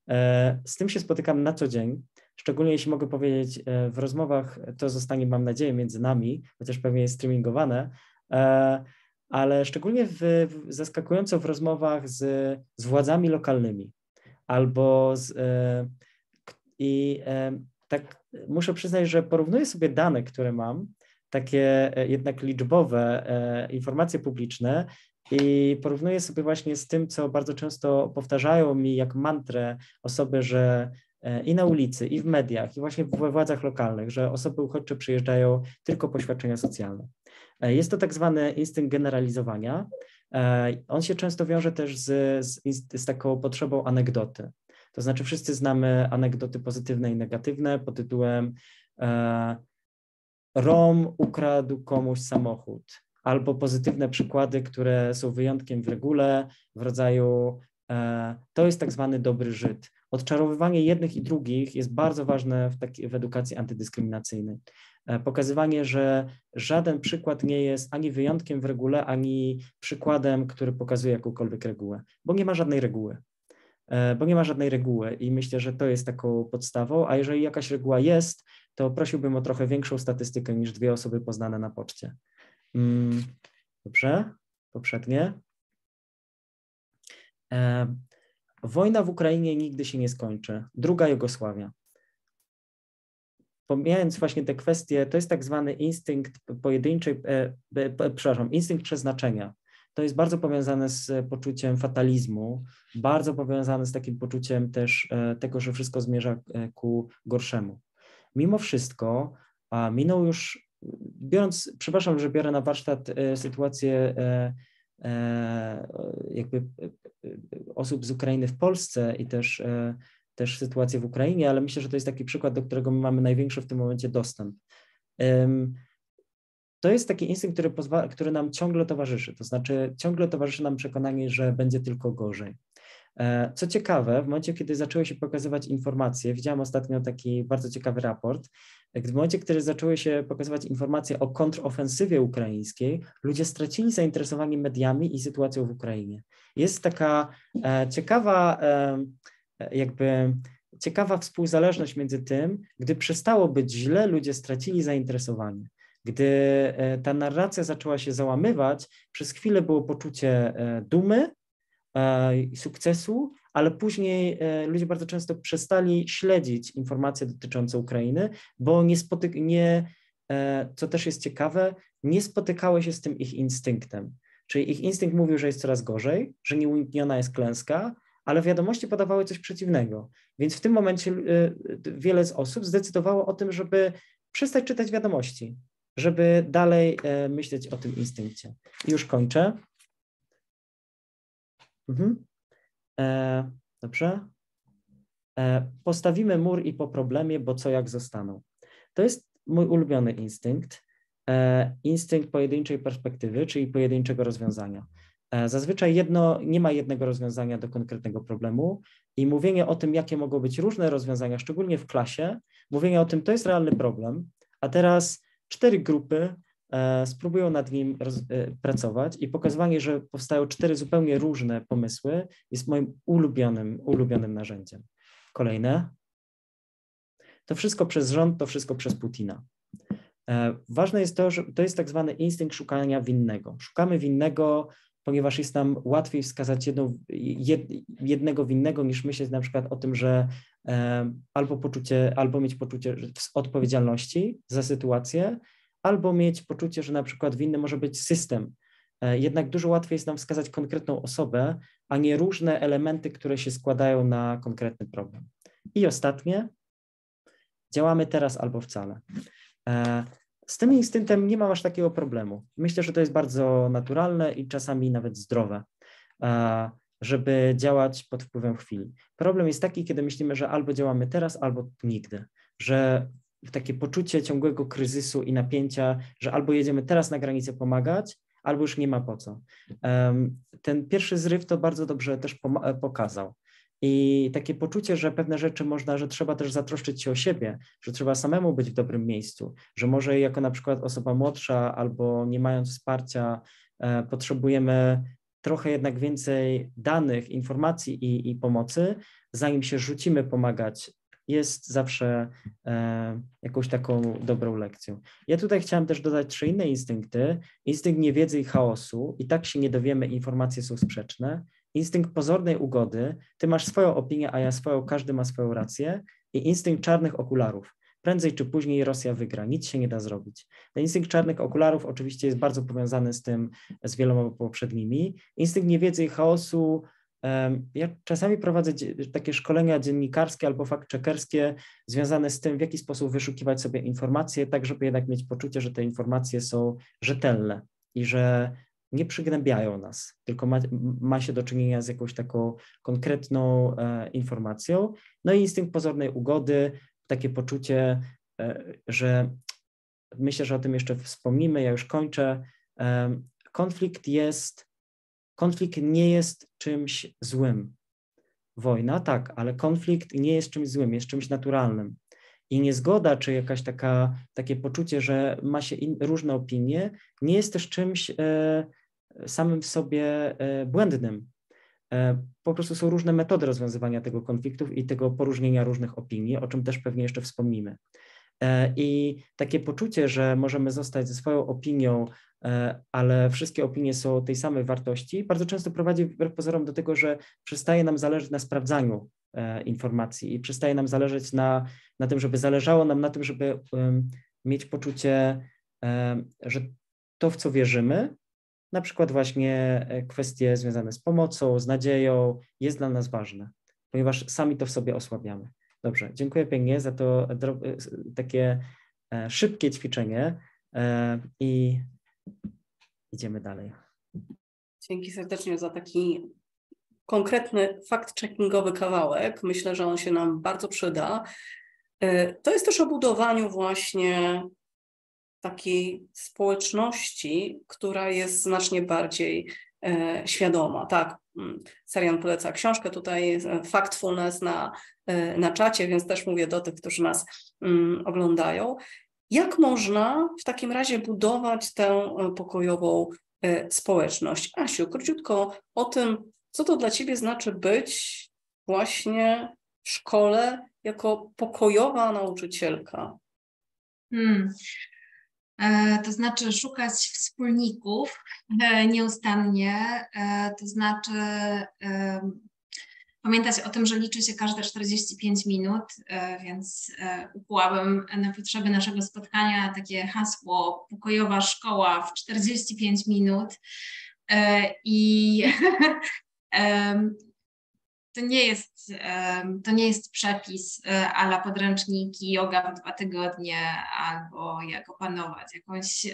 E, z tym się spotykam na co dzień, szczególnie jeśli mogę powiedzieć e, w rozmowach, to zostanie mam nadzieję między nami, chociaż pewnie jest streamingowane, e, ale szczególnie w, zaskakująco w rozmowach z, z władzami lokalnymi albo z, e, i e, tak muszę przyznać, że porównuję sobie dane, które mam, takie e, jednak liczbowe e, informacje publiczne i porównuję sobie właśnie z tym, co bardzo często powtarzają mi jak mantrę osoby, że e, i na ulicy, i w mediach, i właśnie we władzach lokalnych, że osoby uchodźcze przyjeżdżają tylko po świadczenia socjalne. Jest to tak zwany instynkt generalizowania. On się często wiąże też z, z, z taką potrzebą anegdoty. To znaczy, wszyscy znamy anegdoty pozytywne i negatywne pod tytułem e, Rom ukradł komuś samochód, albo pozytywne przykłady, które są wyjątkiem w regule, w rodzaju e, to jest tak zwany dobry Żyd. Odczarowywanie jednych i drugich jest bardzo ważne w, taki, w edukacji antydyskryminacyjnej. E, pokazywanie, że żaden przykład nie jest ani wyjątkiem w regule, ani przykładem, który pokazuje jakąkolwiek regułę, bo nie ma żadnej reguły. E, bo nie ma żadnej reguły i myślę, że to jest taką podstawą, a jeżeli jakaś reguła jest, to prosiłbym o trochę większą statystykę niż dwie osoby poznane na poczcie. Mm, dobrze, poprzednie. E, wojna w Ukrainie nigdy się nie skończy. Druga Jugosławia. Pomijając właśnie te kwestie, to jest tak zwany instynkt pojedynczej, e, przepraszam, instynkt przeznaczenia to jest bardzo powiązane z poczuciem fatalizmu, bardzo powiązane z takim poczuciem też e, tego, że wszystko zmierza e, ku gorszemu. Mimo wszystko, a minął już, biorąc, przepraszam, że biorę na warsztat e, sytuację jakby osób z Ukrainy w Polsce i też, też sytuację w Ukrainie, ale myślę, że to jest taki przykład, do którego my mamy największy w tym momencie dostęp to jest taki instynkt, który, który nam ciągle towarzyszy. To znaczy, ciągle towarzyszy nam przekonanie, że będzie tylko gorzej. E, co ciekawe, w momencie, kiedy zaczęły się pokazywać informacje, widziałem ostatnio taki bardzo ciekawy raport, w momencie, kiedy zaczęły się pokazywać informacje o kontrofensywie ukraińskiej, ludzie stracili zainteresowanie mediami i sytuacją w Ukrainie. Jest taka e, ciekawa, e, jakby ciekawa współzależność między tym, gdy przestało być źle, ludzie stracili zainteresowanie. Gdy e, ta narracja zaczęła się załamywać, przez chwilę było poczucie e, dumy e, i sukcesu, ale później ludzie bardzo często przestali śledzić informacje dotyczące Ukrainy, bo nie, spotyk- nie co też jest ciekawe, nie spotykały się z tym ich instynktem. Czyli ich instynkt mówił, że jest coraz gorzej, że nieunikniona jest klęska, ale wiadomości podawały coś przeciwnego. Więc w tym momencie wiele z osób zdecydowało o tym, żeby przestać czytać wiadomości, żeby dalej e, myśleć o tym instynkcie. Już kończę. Mhm. E, dobrze. E, postawimy mur i po problemie, bo co jak zostaną. To jest mój ulubiony instynkt. E, instynkt pojedynczej perspektywy, czyli pojedynczego rozwiązania. E, zazwyczaj jedno, nie ma jednego rozwiązania do konkretnego problemu i mówienie o tym, jakie mogą być różne rozwiązania, szczególnie w klasie, mówienie o tym, to jest realny problem, a teraz cztery grupy e, spróbują nad nim e, pracować i pokazywanie, że powstają cztery zupełnie różne pomysły jest moim ulubionym, ulubionym narzędziem. Kolejne. To wszystko przez rząd, to wszystko przez Putina. E, ważne jest to, że to jest tak zwany instynkt szukania winnego. Szukamy winnego, ponieważ jest nam łatwiej wskazać jedną, jed, jednego winnego, niż myśleć na przykład o tym, że albo poczucie, albo mieć poczucie odpowiedzialności za sytuację, albo mieć poczucie, że na przykład winny może być system. E, jednak dużo łatwiej jest nam wskazać konkretną osobę, a nie różne elementy, które się składają na konkretny problem. I ostatnie, działamy teraz albo wcale. E, z tym instynktem nie mam aż takiego problemu. Myślę, że to jest bardzo naturalne i czasami nawet zdrowe. E, żeby działać pod wpływem chwili. Problem jest taki, kiedy myślimy, że albo działamy teraz, albo nigdy, że takie poczucie ciągłego kryzysu i napięcia, że albo jedziemy teraz na granicę pomagać, albo już nie ma po co. Ten pierwszy zryw to bardzo dobrze też pokazał. I takie poczucie, że pewne rzeczy można, że trzeba też zatroszczyć się o siebie, że trzeba samemu być w dobrym miejscu, że może jako na przykład osoba młodsza albo nie mając wsparcia, e, potrzebujemy trochę jednak więcej danych, informacji i, i pomocy, zanim się rzucimy pomagać jest zawsze e, jakąś taką dobrą lekcją. Ja tutaj chciałem też dodać trzy inne instynkty. Instynkt niewiedzy i chaosu. I tak się nie dowiemy, informacje są sprzeczne. Instynkt pozornej ugody. Ty masz swoją opinię, a ja swoją, każdy ma swoją rację. I instynkt czarnych okularów. Prędzej czy później Rosja wygra, nic się nie da zrobić. Ten instynkt czarnych okularów oczywiście jest bardzo powiązany z tym, z wieloma poprzednimi. Instynkt niewiedzy i chaosu ja czasami prowadzę takie szkolenia dziennikarskie albo fact-checkerskie związane z tym, w jaki sposób wyszukiwać sobie informacje, tak żeby jednak mieć poczucie, że te informacje są rzetelne i że nie przygnębiają nas, tylko ma, ma się do czynienia z jakąś taką konkretną e, informacją. No i instynkt pozornej ugody, takie poczucie, e, że myślę, że o tym jeszcze wspomnimy, ja już kończę. E, konflikt jest konflikt nie jest czymś złym. Wojna, tak, ale konflikt nie jest czymś złym, jest czymś naturalnym. I niezgoda, czy jakaś taka, takie poczucie, że ma się in, różne opinie, nie jest też czymś e, samym w sobie e, błędnym. E, po prostu są różne metody rozwiązywania tego konfliktów i tego poróżnienia różnych opinii, o czym też pewnie jeszcze wspomnimy. E, I takie poczucie, że możemy zostać ze swoją opinią ale wszystkie opinie są tej samej wartości, bardzo często prowadzi wbrew pozorom do tego, że przestaje nam zależeć na sprawdzaniu informacji i przestaje nam zależeć na, na tym, żeby zależało nam na tym, żeby mieć poczucie, że to, w co wierzymy, na przykład właśnie e, kwestie związane z pomocą, z nadzieją, jest dla nas ważne, ponieważ sami to w sobie osłabiamy. Dobrze, dziękuję pięknie za to takie szybkie ćwiczenie i idziemy dalej. Dzięki serdecznie za taki konkretny fact-checkingowy kawałek. Myślę, że on się nam bardzo przyda. E, to jest też o budowaniu właśnie takiej społeczności, która jest znacznie bardziej e, świadoma. Tak, mm, Serian poleca książkę, tutaj e, Factfulness na, na czacie, więc też mówię do tych, którzy nas mm, oglądają. Jak można w takim razie budować tę e, pokojową e, społeczność? Asiu, króciutko o tym, co to dla Ciebie znaczy być właśnie w szkole jako pokojowa nauczycielka? Hmm. E, to znaczy szukać wspólników e, nieustannie, e, to znaczy pamiętać o tym, że liczy się każde 45 minut, więc ukułabym na potrzeby naszego spotkania takie hasło pokojowa szkoła w 45 minut. I to nie jest, to nie jest przepis ala podręczniki yoga w dwa tygodnie albo jak opanować. Jakąś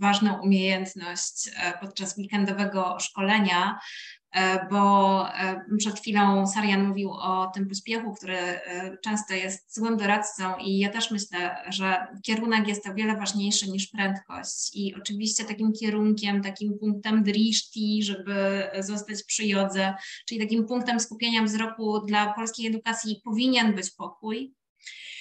ważną umiejętność podczas weekendowego szkolenia, E, bo e, przed chwilą Sarian mówił o tym pośpiechu, który e, często jest złym doradcą i ja też myślę, że kierunek jest o wiele ważniejszy niż prędkość. I oczywiście takim kierunkiem, takim punktem driszti, żeby zostać przy jodze, czyli takim punktem skupienia wzroku dla polskiej edukacji powinien być pokój, E,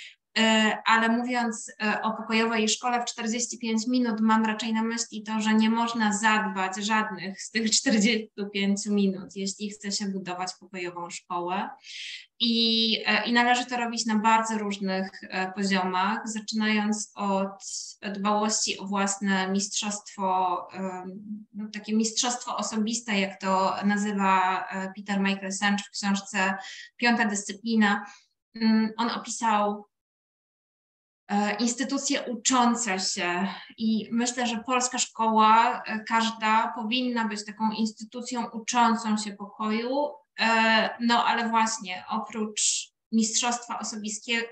ale mówiąc e, o pokojowej szkole w 45 minut, mam raczej na myśli to, że nie można zadbać żadnych z tych 45 minut, jeśli chce się budować pokojową szkołę. I, e, I należy to robić na bardzo różnych poziomach, zaczynając od dbałości o własne mistrzostwo, no, takie mistrzostwo osobiste, jak to nazywa Peter Michael Sanch w książce Piąta dyscyplina. Mm, on opisał E, instytucje uczące się. I myślę, że polska szkoła, e, każda powinna być taką instytucją uczącą się pokoju, e, no ale właśnie oprócz mistrzostwa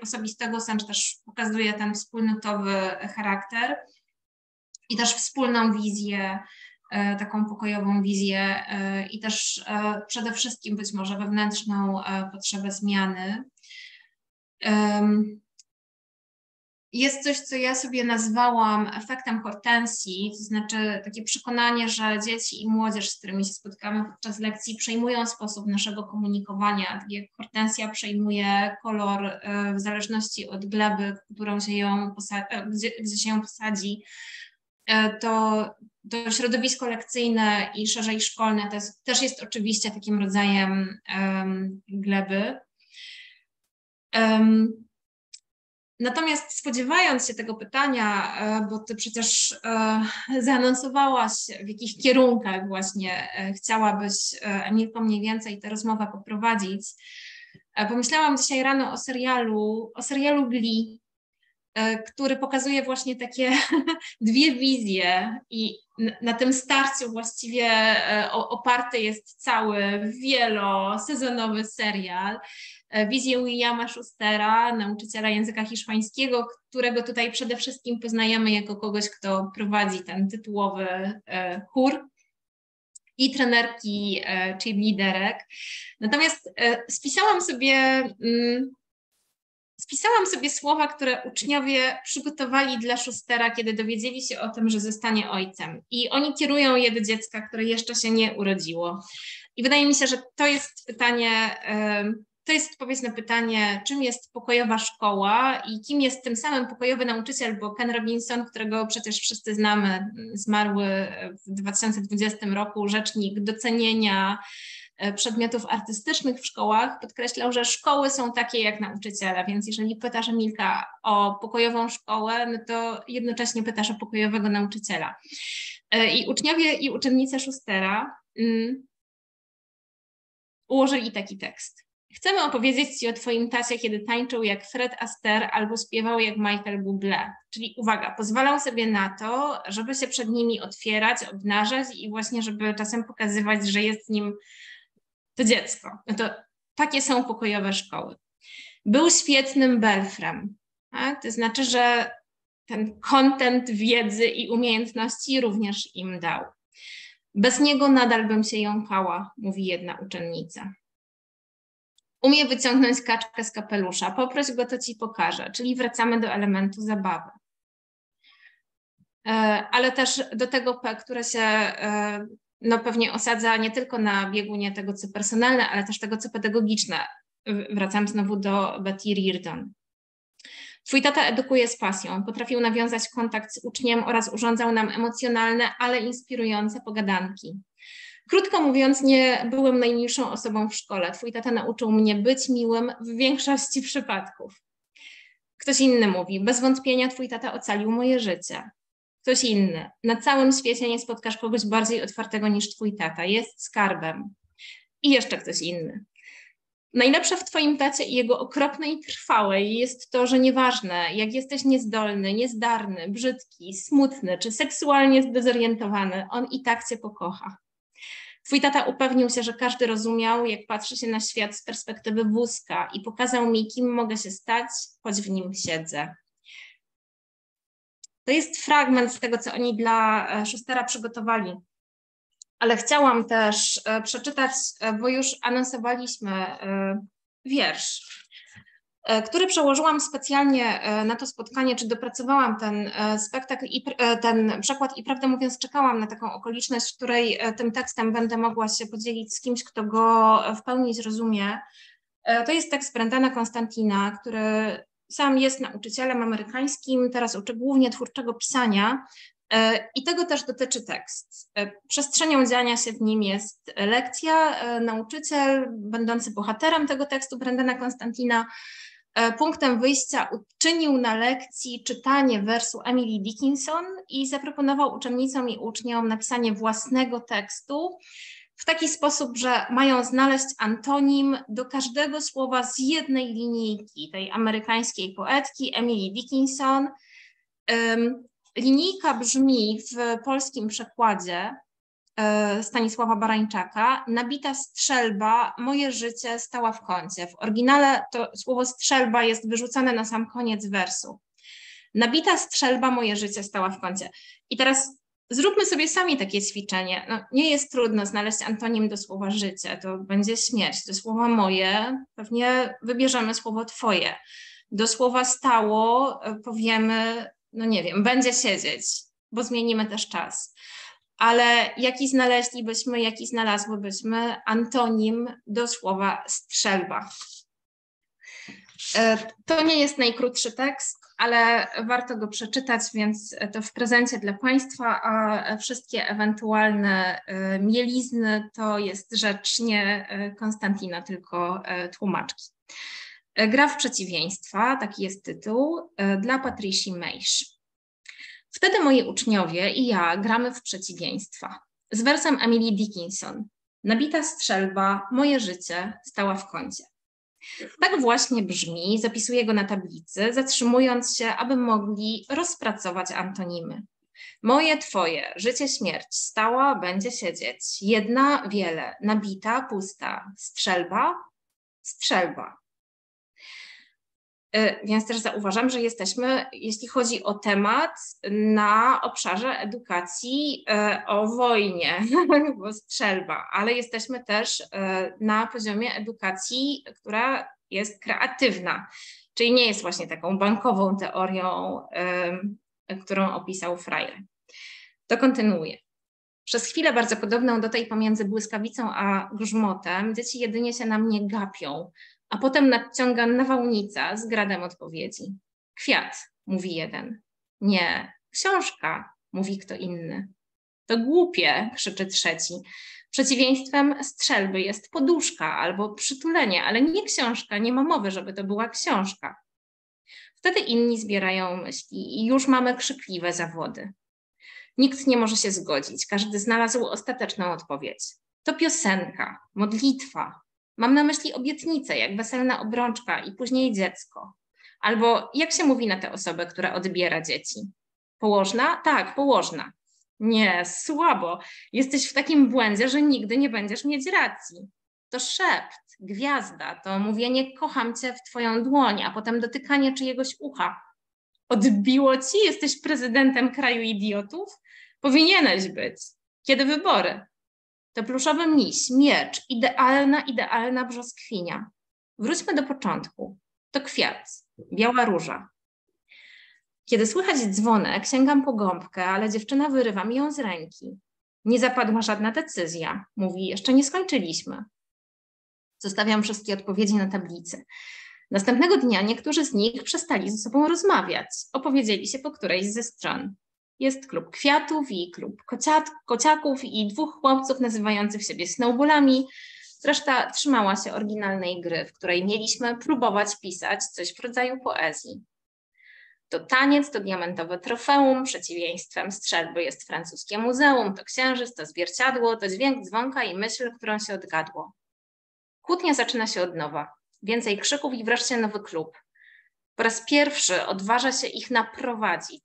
osobistego Sęcz też pokazuje ten wspólnotowy charakter i też wspólną wizję, taką pokojową wizję i też przede wszystkim być może wewnętrzną potrzebę zmiany jest coś, co ja sobie nazwałam efektem hortensji, to znaczy takie przekonanie, że dzieci i młodzież, z którymi się spotykamy podczas lekcji, przejmują sposób naszego komunikowania. Tak jak hortensja przejmuje kolor e, w zależności od gleby, którą się ją e, gdzie, gdzie się ją posadzi, e, to, to środowisko lekcyjne i szerzej szkolne to jest, też jest oczywiście takim rodzajem um, gleby. Natomiast spodziewając się tego pytania, e, bo ty przecież e, zaanonsowałaś w jakich kierunkach właśnie e, chciałabyś, Emilko, mniej więcej tę rozmowę poprowadzić, pomyślałam dzisiaj rano o serialu, o serialu Glee, który pokazuje właśnie takie dwie wizje i na tym starciu właściwie oparty jest cały wielosezonowy serial. E, wizję Williama Schustera, nauczyciela języka hiszpańskiego, którego tutaj przede wszystkim poznajemy jako kogoś, kto prowadzi ten tytułowy e, chór i trenerki e, cheerleaderek. Natomiast spisałam sobie mm, spisałam sobie słowa, które uczniowie przygotowali dla Schustera, kiedy dowiedzieli się o tym, że zostanie ojcem. I oni kierują je do dziecka, które jeszcze się nie urodziło. I wydaje mi się, że to jest pytanie, to jest odpowiedź na pytanie, czym jest pokojowa szkoła i kim jest tym samym pokojowy nauczyciel, bo Ken Robinson, którego przecież wszyscy znamy, zmarły w 2020 roku, rzecznik docenienia e, przedmiotów artystycznych w szkołach, podkreślał, że szkoły są takie jak nauczyciele, więc jeżeli pytasz Emilka o pokojową szkołę, no to jednocześnie pytasz o pokojowego nauczyciela. E, I uczniowie i uczennice Schustera mm, ułożyli taki tekst. Chcemy opowiedzieć Ci o Twoim tacie, kiedy tańczył jak Fred Astaire albo śpiewał jak Michael Bublé. Czyli uwaga, pozwalał sobie na to, żeby się przed nimi otwierać, obnażać i właśnie, żeby czasem pokazywać, że jest nim to dziecko. No to takie są pokojowe szkoły. Był świetnym belfrem, tak? to znaczy, że ten kontent wiedzy i umiejętności również im dał. Bez niego nadal bym się jąkała, mówi jedna uczennica umie wyciągnąć kaczkę z kapelusza, poproś go, to ci pokaże, czyli wracamy do elementu zabawy. E, ale też do tego P, które się e, no pewnie osadza nie tylko na biegunie tego, co personalne, ale też tego, co pedagogiczne. Wracam znowu do Betty Reardon. Twój tata edukuje z pasją, potrafił nawiązać kontakt z uczniem oraz urządzał nam emocjonalne, ale inspirujące pogadanki. Krótko mówiąc, nie byłem najmilszą osobą w szkole. Twój tata nauczył mnie być miłym w większości przypadków. Ktoś inny mówi, bez wątpienia twój tata ocalił moje życie. Ktoś inny, na całym świecie nie spotkasz kogoś bardziej otwartego niż twój tata, jest skarbem. I jeszcze ktoś inny. Najlepsze w Twoim tacie i jego okropnej trwałej jest to, że nieważne, jak jesteś niezdolny, niezdarny, brzydki, smutny czy seksualnie zdezorientowany, on i tak Cię pokocha. Twój tata upewnił się, że każdy rozumiał, jak patrzy się na świat z perspektywy wózka i pokazał mi, kim mogę się stać, choć w nim siedzę. To jest fragment z tego, co oni dla e, Schustera przygotowali. Ale chciałam też e, przeczytać, e, bo już anonsowaliśmy wiersz który przełożyłam specjalnie e, na to spotkanie, czy dopracowałam ten e, spektakl i ten przekład i prawdę mówiąc czekałam na taką okoliczność, w której tym tekstem będę mogła się podzielić z kimś, kto go w pełni zrozumie. To jest tekst Brendana Konstantina, który sam jest nauczycielem amerykańskim, teraz uczy głównie twórczego pisania, i tego też dotyczy tekst. Przestrzenią dziania się w nim jest lekcja. Nauczyciel, będący bohaterem tego tekstu Brendana Konstantina, E, punktem wyjścia uczynił na lekcji czytanie wersu Emily Dickinson i zaproponował uczennicom i uczniom napisanie własnego tekstu w taki sposób, że mają znaleźć antonim do każdego słowa z jednej linijki tej amerykańskiej poetki Emily Dickinson. Linijka brzmi w polskim przekładzie E, Stanisława Barańczaka, nabita strzelba, moje życie stała w kącie. W oryginale to słowo strzelba jest wyrzucane na sam koniec wersu. Nabita strzelba, moje życie stała w kącie. I teraz zróbmy sobie sami takie ćwiczenie. No, nie jest trudno znaleźć antonim do słowa życie, to będzie śmierć. Do słowa moje pewnie wybierzemy słowo twoje. Do słowa stało e, powiemy, no nie wiem, będzie siedzieć, bo zmienimy też czas ale jaki znaleźlibyśmy, jaki znalazłybyśmy antonim do słowa strzelba. E, to nie jest najkrótszy tekst, ale warto go przeczytać, więc to w prezencie dla Państwa, a wszystkie ewentualne e, mielizny to jest rzecz nie e, Konstantina, tylko tłumaczki. Gra w przeciwieństwa, taki jest tytuł, dla Patrici Meisz. Wtedy moi uczniowie i ja gramy w przeciwieństwa. Z wersem Emily Dickinson. Nabita strzelba, moje życie stała w kącie. Tak właśnie brzmi, zapisuję go na tablicy, zatrzymując się, aby mogli rozpracować antonimy. Moje, twoje, życie, śmierć, stała, będzie siedzieć. Jedna, wiele, nabita, pusta, strzelba, strzelba. Y, więc też zauważam, że jesteśmy, jeśli chodzi o temat, na obszarze edukacji y, o wojnie, bo strzelba, ale jesteśmy też y, na poziomie edukacji, która jest kreatywna, czyli nie jest właśnie taką bankową teorią, którą opisał Freire. To kontynuuję. Przez chwilę bardzo podobną do tej pomiędzy błyskawicą a grzmotem, dzieci jedynie się na mnie gapią, a potem nadciąga nawałnica z gradem odpowiedzi. Kwiat, mówi jeden. Nie, książka, mówi kto inny. To głupie, krzyczy trzeci. Przeciwieństwem strzelby jest poduszka albo przytulenie, ale nie książka, nie ma mowy, żeby to była książka. Wtedy inni zbierają myśli i już mamy krzykliwe zawody. Nikt nie może się zgodzić, każdy znalazł ostateczną odpowiedź. To piosenka, modlitwa, Mam na myśli obietnicę, jak weselna obrączka i później dziecko. Albo jak się mówi na tę osobę, która odbiera dzieci? Położna? Tak, położna. Nie, słabo. Jesteś w takim błędzie, że nigdy nie będziesz mieć racji. To szept, gwiazda, to mówienie kocham cię w twoją dłoń, a potem dotykanie czyjegoś ucha. Odbiło ci? Jesteś prezydentem kraju idiotów? Powinieneś być. Kiedy wybory? To pluszowy miś, miecz, idealna, idealna brzoskwinia. Wróćmy do początku. To kwiat, biała róża. Kiedy słychać dzwonek, sięgam po gąbkę, ale dziewczyna wyrywa mi ją z ręki. Nie zapadła żadna decyzja. Mówi, jeszcze nie skończyliśmy. Zostawiam wszystkie odpowiedzi na tablicy. Następnego dnia niektórzy z nich przestali ze sobą rozmawiać. Opowiedzieli się po którejś ze stron. Jest klub kwiatów i klub kociat, kociaków i dwóch chłopców nazywających siebie snowballami. Reszta trzymała się oryginalnej gry, w której mieliśmy próbować pisać coś w rodzaju poezji. To taniec, to diamentowe trofeum, przeciwieństwem strzelby jest francuskie muzeum, to księżyc, to zwierciadło, to dźwięk dzwonka i myśl, którą się odgadło. Kłótnia zaczyna się od nowa. Więcej krzyków i wreszcie nowy klub. Po raz pierwszy odważa się ich naprowadzić.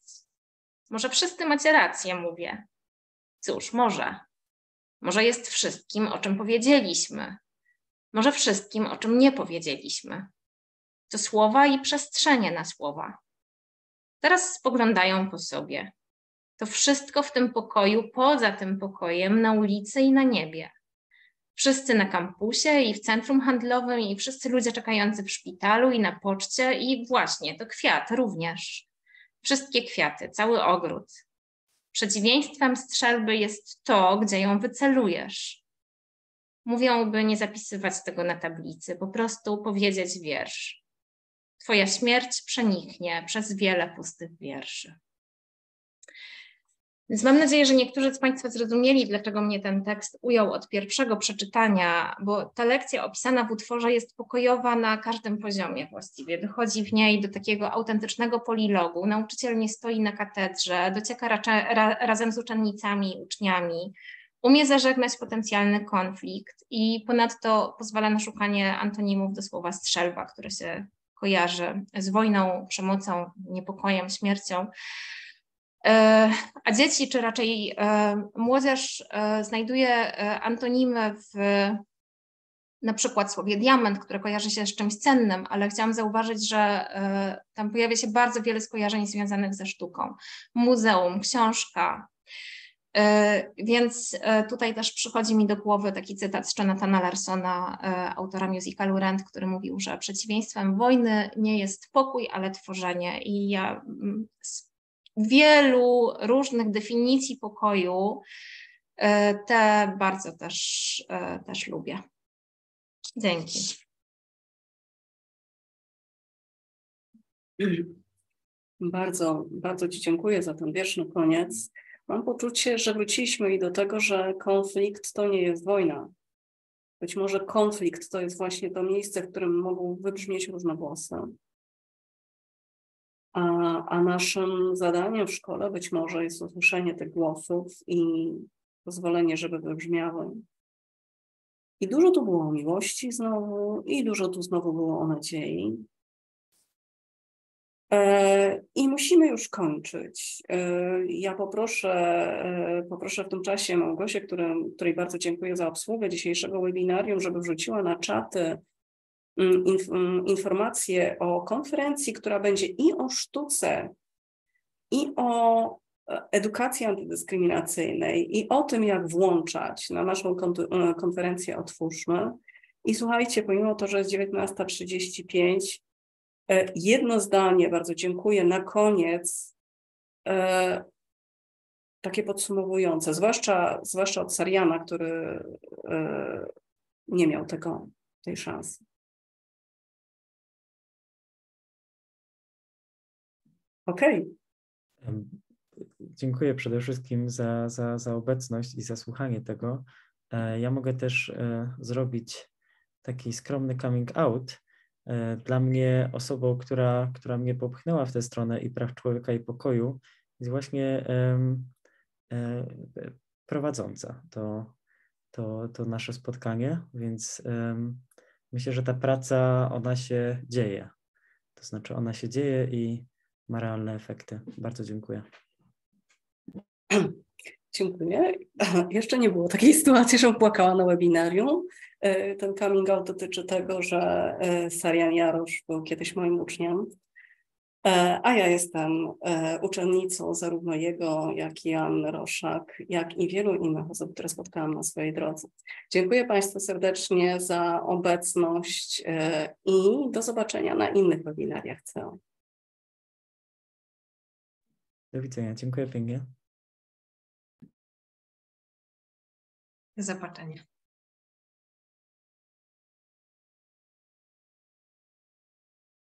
Może wszyscy macie rację, mówię. Cóż, może. Może jest wszystkim, o czym powiedzieliśmy. Może wszystkim, o czym nie powiedzieliśmy. To słowa i przestrzenie na słowa. Teraz spoglądają po sobie. To wszystko w tym pokoju, poza tym pokojem, na ulicy i na niebie. Wszyscy na kampusie i w centrum handlowym, i wszyscy ludzie czekający w szpitalu i na poczcie, i właśnie to kwiat również. Wszystkie kwiaty, cały ogród. Przeciwieństwem strzelby jest to, gdzie ją wycelujesz. Mówią, by nie zapisywać tego na tablicy, po prostu powiedzieć wiersz. Twoja śmierć przeniknie przez wiele pustych wierszy. Więc mam nadzieję, że niektórzy z Państwa zrozumieli, dlaczego mnie ten tekst ujął od pierwszego przeczytania, bo ta lekcja opisana w utworze jest pokojowa na każdym poziomie właściwie. Dochodzi w niej do takiego autentycznego polilogu. Nauczyciel nie stoi na katedrze, docieka ra, razem z uczennicami uczniami, umie zażegnać potencjalny konflikt i ponadto pozwala na szukanie antonimów do słowa strzelba, które się kojarzy z wojną, przemocą, niepokojem, śmiercią. E, a dzieci, czy raczej e, młodzież e, znajduje antonimy w na przykład słowie diament, które kojarzy się z czymś cennym, ale chciałam zauważyć, że tam pojawia się bardzo wiele skojarzeń związanych ze sztuką. Muzeum, książka. Więc tutaj też przychodzi mi do głowy taki cytat z Jonathana Larsona, autora musicalu Rent, który mówił, że przeciwieństwem wojny nie jest pokój, ale tworzenie. I ja mm, wielu różnych definicji pokoju. E, te bardzo też, e, też lubię. Dzięki. Bardzo, bardzo Ci dziękuję za ten wiersz na koniec. Mam poczucie, że wróciliśmy i do tego, że konflikt to nie jest wojna. Być może konflikt to jest właśnie to miejsce, w którym mogą wybrzmieć różne głosy. A, a naszym zadaniem w szkole być może jest usłyszenie tych głosów i pozwolenie, żeby wybrzmiały. I dużo tu było miłości znowu, i dużo tu znowu było o nadziei. E, I musimy już kończyć. E, ja poproszę, e, poproszę w tym czasie Małgosię, której bardzo dziękuję za obsługę dzisiejszego webinarium, żeby wrzuciła na czaty informacje o konferencji, która będzie i o sztuce, i o edukacji antydyskryminacyjnej, i o tym, jak włączać na naszą konferencję Otwórzmy. I słuchajcie, pomimo to, że jest 19.35, E, jedno zdanie, bardzo dziękuję, na koniec, e, takie podsumowujące, zwłaszcza, zwłaszcza od Sariana, który e, nie miał tego, tej szansy. Okej. Okay. Dziękuję przede wszystkim za, za, za obecność i za słuchanie tego. Ja mogę też zrobić taki skromny coming out E, dla mnie osobą, która, która mnie popchnęła w tę stronę i praw człowieka i pokoju, jest właśnie prowadząca to, to, to nasze spotkanie, więc myślę, że ta praca, ona się dzieje. To znaczy, ona się dzieje i ma realne efekty. Bardzo dziękuję. Dziękuję. Jeszcze nie było takiej sytuacji, że płakała na webinarium. E, ten coming out dotyczy tego, że e, Sarian Jarosz był kiedyś moim uczniem, e, a ja jestem uczennicą zarówno jego, jak i Jan Roszak, jak i wielu innych osób, które spotkałam na swojej drodze. Dziękuję Państwu serdecznie za obecność i do zobaczenia na innych webinariach CEO. Do widzenia. Dziękuję pięknie. Do zobaczenia.